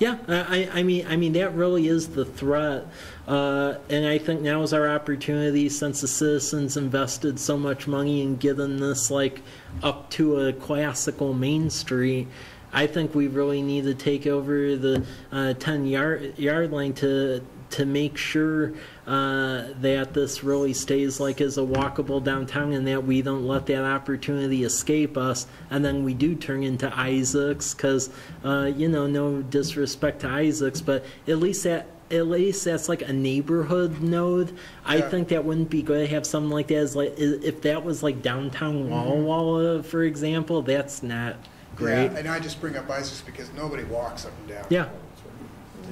Speaker 1: Yeah, I, I mean, I mean, that really is the threat. Uh, and I think now is our opportunity since the citizens invested so much money in getting this like up to a classical Main Street. I think we really need to take over the uh, 10 yard, yard line to to make sure uh, that this really stays like as a walkable downtown and that we don't let that opportunity escape us and then we do turn into Isaacs because uh, you know no disrespect to Isaacs but at least that at least that's like a neighborhood node. I
Speaker 8: Yeah.
Speaker 1: think that wouldn't be good to have something like that as like if that was like downtown Walla Walla for example. That's not great.
Speaker 8: Yeah, and I just bring up Isaacs because nobody walks up and down.
Speaker 1: Yeah.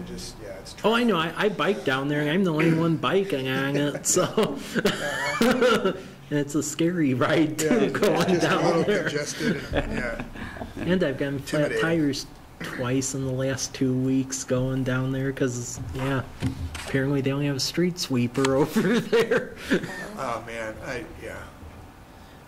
Speaker 8: Just, yeah, it's.
Speaker 1: Oh, I know. I, I bike down there. I'm the only one biking on it, so and it's a scary ride
Speaker 8: Yeah,
Speaker 1: too
Speaker 8: it's
Speaker 1: going down
Speaker 8: little
Speaker 1: there.
Speaker 8: congested, and, yeah.
Speaker 1: And I've gotten flat tires twice in the last two weeks going down there because yeah, apparently they only have a street sweeper over there.
Speaker 8: Oh, man, I, yeah.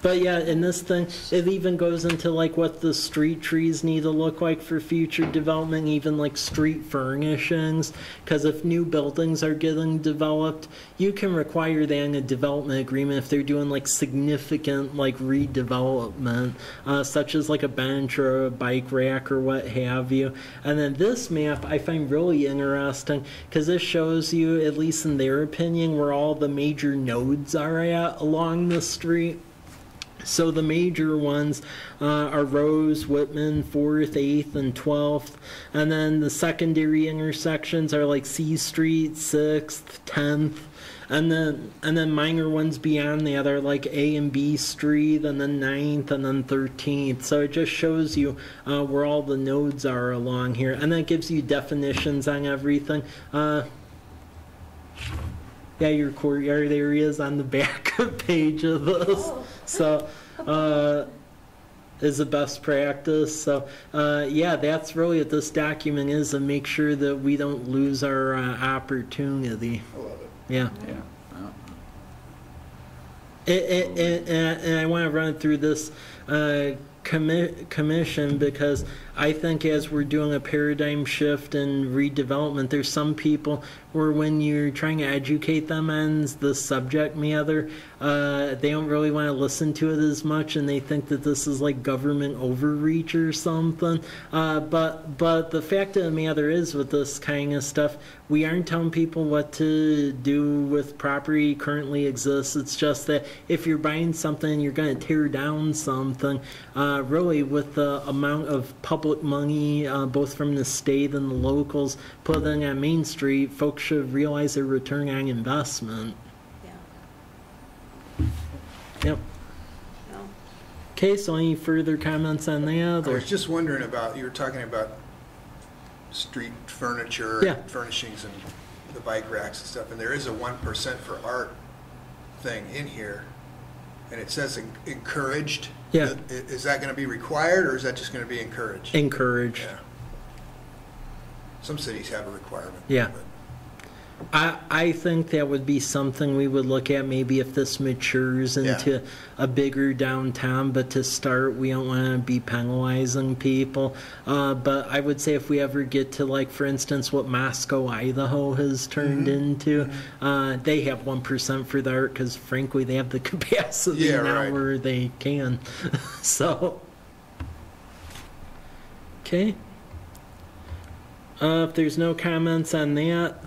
Speaker 1: But yeah, in this thing, it even goes into like what the street trees need to look like for future development, even like street furnishings. Because if new buildings are getting developed, you can require that in a development agreement if they're doing like significant like redevelopment, uh, such as like a bench or a bike rack or what have you. And then this map I find really interesting because this shows you, at least in their opinion, where all the major nodes are at along the street. So the major ones uh, are Rose, Whitman, 4th, 8th, and 12th. And then the secondary intersections are like C Street, 6th, 10th. And then and then minor ones beyond that are like A and B Street, and then 9th, and then 13th. So it just shows you uh, where all the nodes are along here. And that gives you definitions on everything. Uh, yeah, your courtyard areas on the back page of this. So, uh, is the best practice. So, uh, yeah, that's really what this document is to make sure that we don't lose our uh, opportunity.
Speaker 8: I love it.
Speaker 1: Yeah.
Speaker 4: Yeah.
Speaker 1: It, it, it, and, and I want to run through this uh, commi- commission because I think as we're doing a paradigm shift and redevelopment, there's some people where when you're trying to educate them on the subject matter, uh, they don't really want to listen to it as much, and they think that this is like government overreach or something. Uh, but but the fact of the matter is, with this kind of stuff, we aren't telling people what to do with property currently exists. It's just that if you're buying something, you're going to tear down something. Uh, really, with the amount of public money, uh, both from the state and the locals, put in on Main Street, folks should realize their return on investment.
Speaker 3: Yeah.
Speaker 1: Yep.
Speaker 3: No.
Speaker 1: Okay, so any further comments on that?
Speaker 8: I
Speaker 1: Or?
Speaker 8: was just wondering about, you were talking about street furniture,
Speaker 1: Yeah.
Speaker 8: and furnishings and the bike racks and stuff, and there is a one percent for art thing in here, and it says en- encouraged.
Speaker 1: Yeah.
Speaker 8: Is that gonna be required, or is that just gonna be encouraged?
Speaker 1: Encourage.
Speaker 8: Yeah. Some cities have a requirement.
Speaker 1: Yeah.
Speaker 8: but-
Speaker 1: I, I think that would be something we would look at maybe if this matures
Speaker 8: Yeah.
Speaker 1: into a bigger downtown, but to start, we don't want to be penalizing people. Uh, but I would say if we ever get to like, for instance, what Moscow, Idaho has turned
Speaker 8: Mm-hmm.
Speaker 1: into, uh, they have 1% for the art because frankly, they have the capacity
Speaker 8: Yeah,
Speaker 1: now
Speaker 8: right.
Speaker 1: where they can. so, okay. Uh, if there's no comments on that,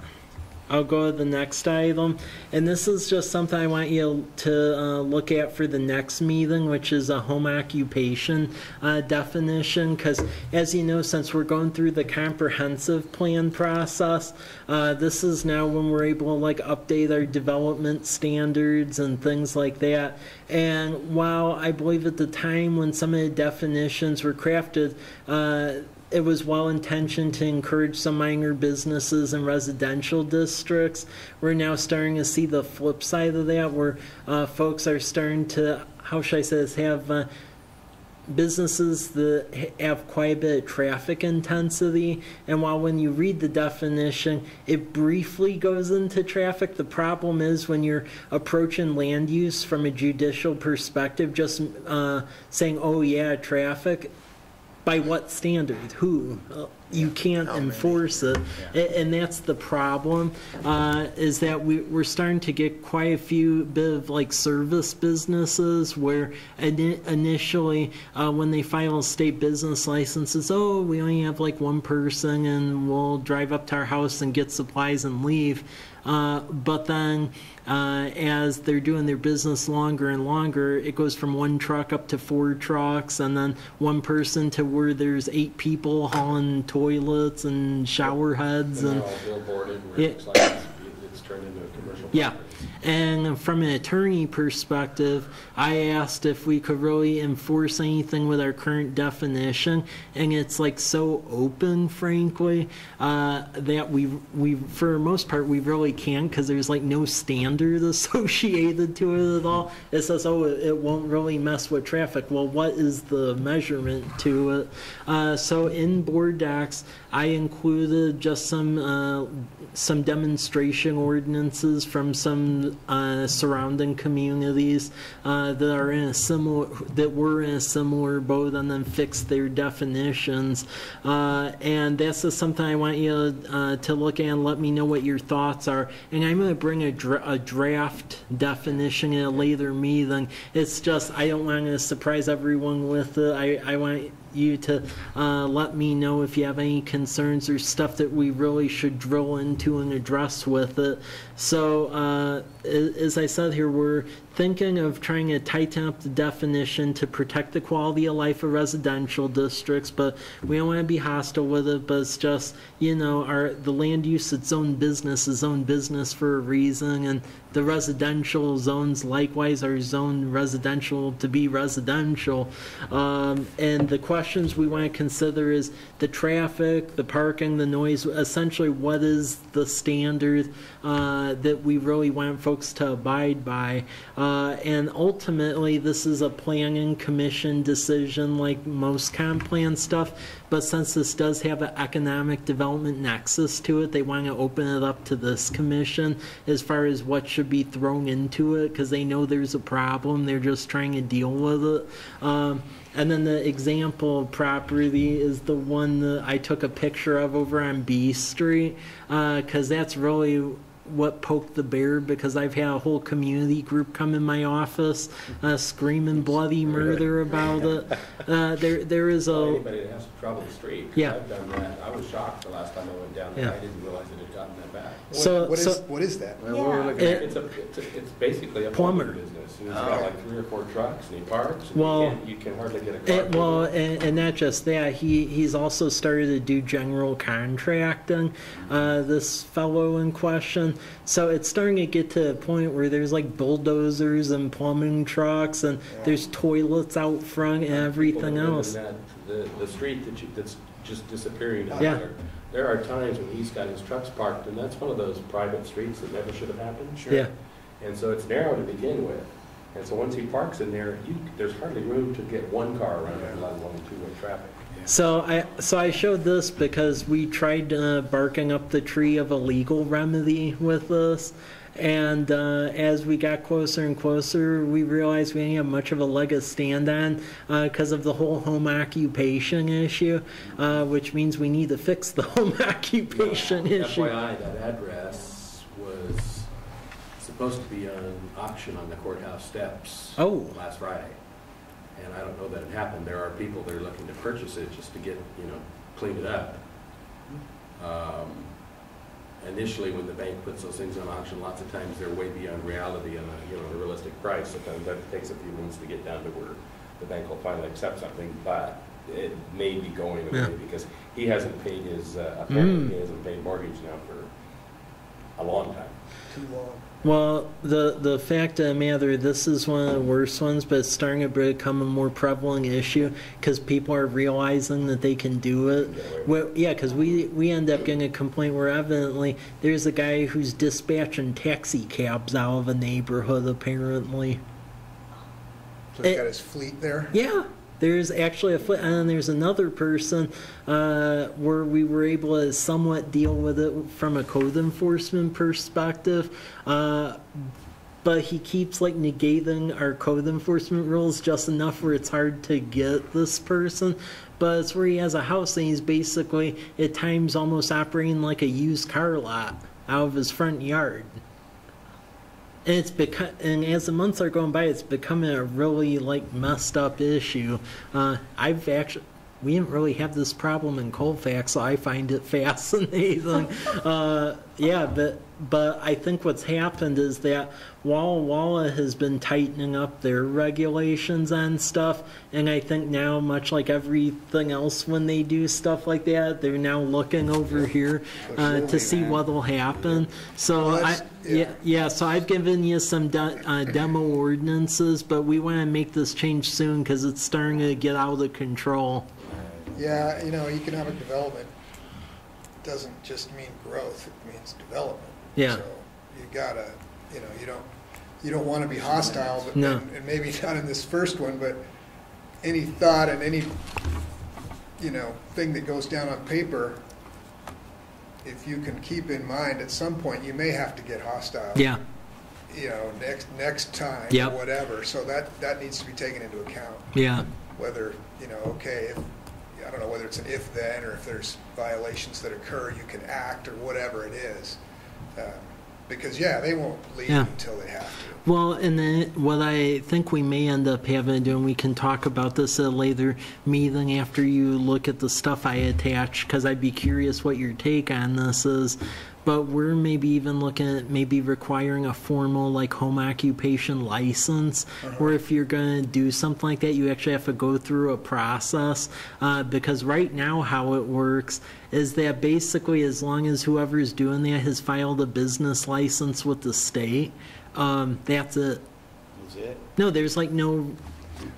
Speaker 1: I'll go to the next item. And this is just something I want you to uh, look at for the next meeting, which is a home occupation uh, definition. Because as you know, since we're going through the comprehensive plan process, uh, this is now when we're able to like update our development standards and things like that. And while I believe at the time when some of the definitions were crafted, uh, it was well intentioned to encourage some minor businesses in residential districts. We're now starting to see the flip side of that, where uh, folks are starting to, how should I say this, have uh, businesses that have quite a bit of traffic intensity. And while when you read the definition, it briefly goes into traffic, the problem is when you're approaching land use from a judicial perspective, just uh, saying, oh yeah, traffic, by what standard? Who? Uh, you can't enforce it. And that's the problem, uh, is that we, we're starting to get quite a few bit of like service businesses where ini- initially, uh, when they file state business licenses, oh, we only have like one person and we'll drive up to our house and get supplies and leave. Uh, but then, uh, as they're doing their business longer and longer, it goes from one truck up to four trucks, and then one person to where there's eight people hauling toilets and shower heads
Speaker 2: And
Speaker 1: and.
Speaker 2: they're all billboarded, where
Speaker 1: Yeah.
Speaker 2: it looks like it's, it's turned into a commercial
Speaker 1: Yeah.
Speaker 2: property.
Speaker 1: And from an attorney perspective, I asked if we could really enforce anything with our current definition, and it's like so open, frankly, uh, that we we for the most part we really can because there's like no standard associated to it at all. It says, oh, it, it won't really mess with traffic. Well, what is the measurement to it? Uh, so in board docs, I included just some uh, some demonstration ordinances from some uh, surrounding communities uh, that are in a similar that were in a similar boat and then fixed their definitions. Uh, and that's just something I want you uh, to look at and let me know what your thoughts are. And I'm going to bring a, dra- a draft definition in a later meeting. It's just I don't want to surprise everyone with it. I, I want you to uh, let me know if you have any concerns or stuff that we really should drill into and address with it. So, uh, as I said here, we're thinking of trying to tighten up the definition to protect the quality of life of residential districts, but we don't want to be hostile with it. But it's just, you know, our the land use its own business is own business for a reason, and the residential zones likewise are zoned residential to be residential. Um, and the questions we want to consider is the traffic, the parking, the noise, essentially what is the standard uh, that we really want folks to abide by. Uh, and ultimately, this is a planning commission decision like most comp plan stuff. But since this does have an economic development nexus to it, they want to open it up to this commission as far as what should be thrown into it because they know there's a problem. They're just trying to deal with it. Um, and then the example property is the one that I took a picture of over on B Street uh, because that's really what poked the bear because I've had a whole community group come in my office uh, screaming bloody murder about it. Uh, there, there is
Speaker 2: Well,
Speaker 1: a
Speaker 2: Anybody that has to travel the street. 'cause
Speaker 1: Yeah.
Speaker 2: I've done that. I was shocked the last time I went down there.
Speaker 1: Yeah.
Speaker 2: I didn't realize it had gotten that bad.
Speaker 8: What-
Speaker 1: So-
Speaker 8: What is,
Speaker 1: so-
Speaker 8: what is that?
Speaker 9: Well, we're looking
Speaker 1: It-
Speaker 9: at,
Speaker 2: It's a, it's a, it's basically a
Speaker 1: Plumber.
Speaker 2: plumbing business. And he's got like three or four trucks and he parks and
Speaker 1: Well-
Speaker 2: you can't, you can hardly get a car.
Speaker 1: It, well, and, and not just that, he, he's also started to do general contracting, uh, this fellow in question. So it's starting to get to a point where there's like bulldozers and plumbing trucks and there's toilets out front and everything
Speaker 2: that live in
Speaker 1: else.
Speaker 2: that- The, the street that you, that's just disappearing out
Speaker 1: Yeah.
Speaker 2: there. There are times when he's got his trucks parked and that's one of those private streets that never should have happened.
Speaker 1: Yeah.
Speaker 2: And so it's narrow to begin with. And so once he parks in there, you, there's hardly room to get one car around it, let alone two-way traffic.
Speaker 1: So I so I showed this because we tried uh, barking up the tree of a legal remedy with this, and uh, as we got closer and closer, we realized we didn't have much of a leg to stand on because of the whole home occupation issue, uh, which means we need to fix the home occupation issue.
Speaker 2: FYI, that address was supposed to be on auction on the courthouse steps.
Speaker 1: Oh.
Speaker 2: Last Friday. And I don't know that it happened. There are people that are looking to purchase it just to get, you know, clean it up. Um, Initially, when the bank puts those things on auction, lots of times they're way beyond reality and, a, you know, a realistic price. Sometimes that takes a few months to get down to where the bank will finally accept something, but it may be going
Speaker 1: Yeah.
Speaker 2: away because he hasn't paid his, uh,
Speaker 1: Mm.
Speaker 2: apparently he hasn't paid mortgage now for a long time.
Speaker 8: Too long.
Speaker 1: Well, the the fact of the matter, this is one of the worst ones, but it's starting to become a more prevalent issue because people are realizing that they can do it. Well, yeah, because we we end up getting a complaint where evidently there's a guy who's dispatching taxi cabs out of a neighborhood. Apparently,
Speaker 8: So he's
Speaker 1: It-
Speaker 8: got his fleet there?
Speaker 1: yeah. There's actually a foot, and then there's another person uh, where we were able to somewhat deal with it from a code enforcement perspective. Uh, but he keeps like negating our code enforcement rules just enough where it's hard to get this person. But it's where he has a house and he's basically at times almost operating like a used car lot out of his front yard. And it's become, and as the months are going by, it's becoming a really like messed up issue. Uh, I've actually, we didn't really have this problem in Colfax, so I find it fascinating. uh, yeah, but but I think what's happened is that Walla Walla has been tightening up their regulations on stuff, and I think now, much like everything else, when they do stuff like that, they're now looking over here uh, to see what'll happen. So
Speaker 8: Well,
Speaker 1: I, yeah.
Speaker 8: yeah.
Speaker 1: So I've given you some de- uh, demo ordinances, but we want to make this change soon because it's starting to get out of control.
Speaker 8: Yeah, you know, economic development doesn't just mean growth, it means development.
Speaker 1: Yeah.
Speaker 8: So you gotta, you know, you don't, you don't want to be hostile, but,
Speaker 1: No.
Speaker 8: and and maybe not in this first one, but any thought and any, you know, thing that goes down on paper, if you can keep in mind, at some point, you may have to get hostile.
Speaker 1: Yeah,
Speaker 8: You know, next, next time, or
Speaker 1: Yep.
Speaker 8: whatever, so that, that needs to be taken into account
Speaker 1: yeah,
Speaker 8: whether, you know, okay, if, I don't know whether it's an if-then, or if there's violations that occur, you can act, or whatever it is. Um, Because, yeah, they won't leave
Speaker 1: Yeah.
Speaker 8: until they have to.
Speaker 1: Well, and then what I think we may end up having to do, and we can talk about this at a later meeting after you look at the stuff I attach, because I'd be curious what your take on this is. But we're maybe even looking at maybe requiring a formal like home occupation license, where if you're going to do something like that, you actually have to go through a process. Uh, because right now, how it works is that basically, as long as whoever is doing that has filed a business license with the state, um, that's it.
Speaker 4: That's it.
Speaker 1: No, there's like no.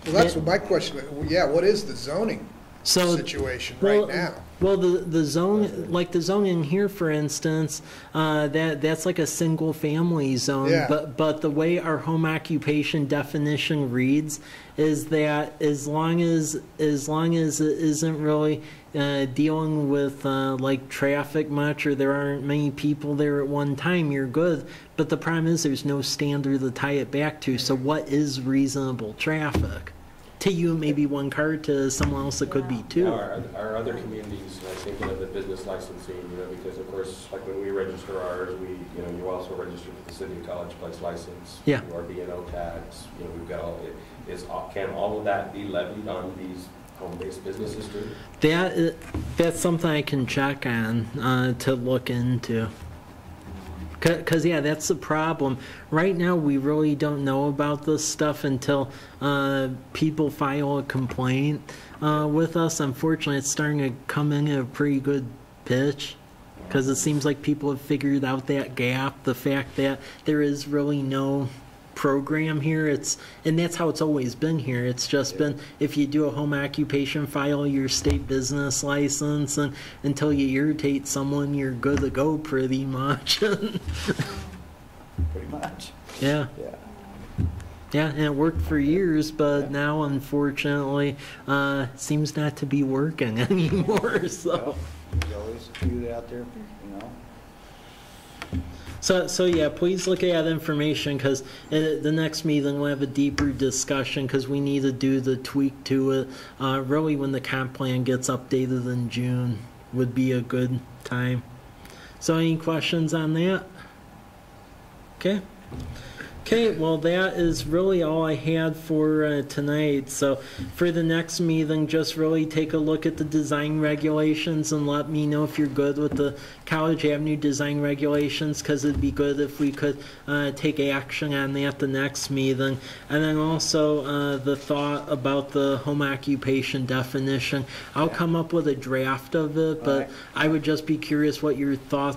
Speaker 8: Well, that's what my question, yeah, what is the zoning
Speaker 1: So
Speaker 8: situation
Speaker 1: well,
Speaker 8: right now?
Speaker 1: Well, the the zone, like the zone in here, for instance, uh, that that's like a single family zone.
Speaker 8: Yeah.
Speaker 1: But but the way our home occupation definition reads is that as long as as long as it isn't really uh, dealing with uh, like traffic much or there aren't many people there at one time, you're good. But the problem is there's no standard to tie it back to. So what is reasonable traffic? To you, maybe one car. To someone else, it could be two.
Speaker 2: Our, our other communities, I think of the business licensing, you know, because of course, like when we register ours, we, you know, you also register for the city and college place license.
Speaker 1: Yeah.
Speaker 2: Our B and O tax, you know, we've got all, it- is, can all of that be levied on these home-based businesses too?
Speaker 1: That that's something I can check on uh, to look into. Because, yeah, that's the problem. Right now, we really don't know about this stuff until uh, people file a complaint uh, with us. Unfortunately, it's starting to come in at a pretty good pitch because it seems like people have figured out that gap, the fact that there is really no program here. It's and that's how it's always been here. It's just been if you do a home occupation, file your state business license, and until you irritate someone, you're good to go pretty much.
Speaker 4: Pretty much.
Speaker 1: yeah,
Speaker 4: Yeah.
Speaker 1: yeah, and it worked for years, but now unfortunately, uh, seems not to be working anymore. So.
Speaker 4: Well, there's always a few out there, you know.
Speaker 1: So, so yeah, please look at that information because the next meeting we'll have a deeper discussion because we need to do the tweak to it. Uh, really, when the comp plan gets updated in June would be a good time. So, any questions on that? Okay. Okay, well, that is really all I had for uh, tonight. So, for the next meeting, just really take a look at the design regulations and let me know if you're good with the College Avenue design regulations, because it'd be good if we could uh, take action on that the next meeting. And then also uh, the thought about the home occupation definition. I'll come up with a draft of it, but
Speaker 4: Alright.
Speaker 1: I would just be curious what your thoughts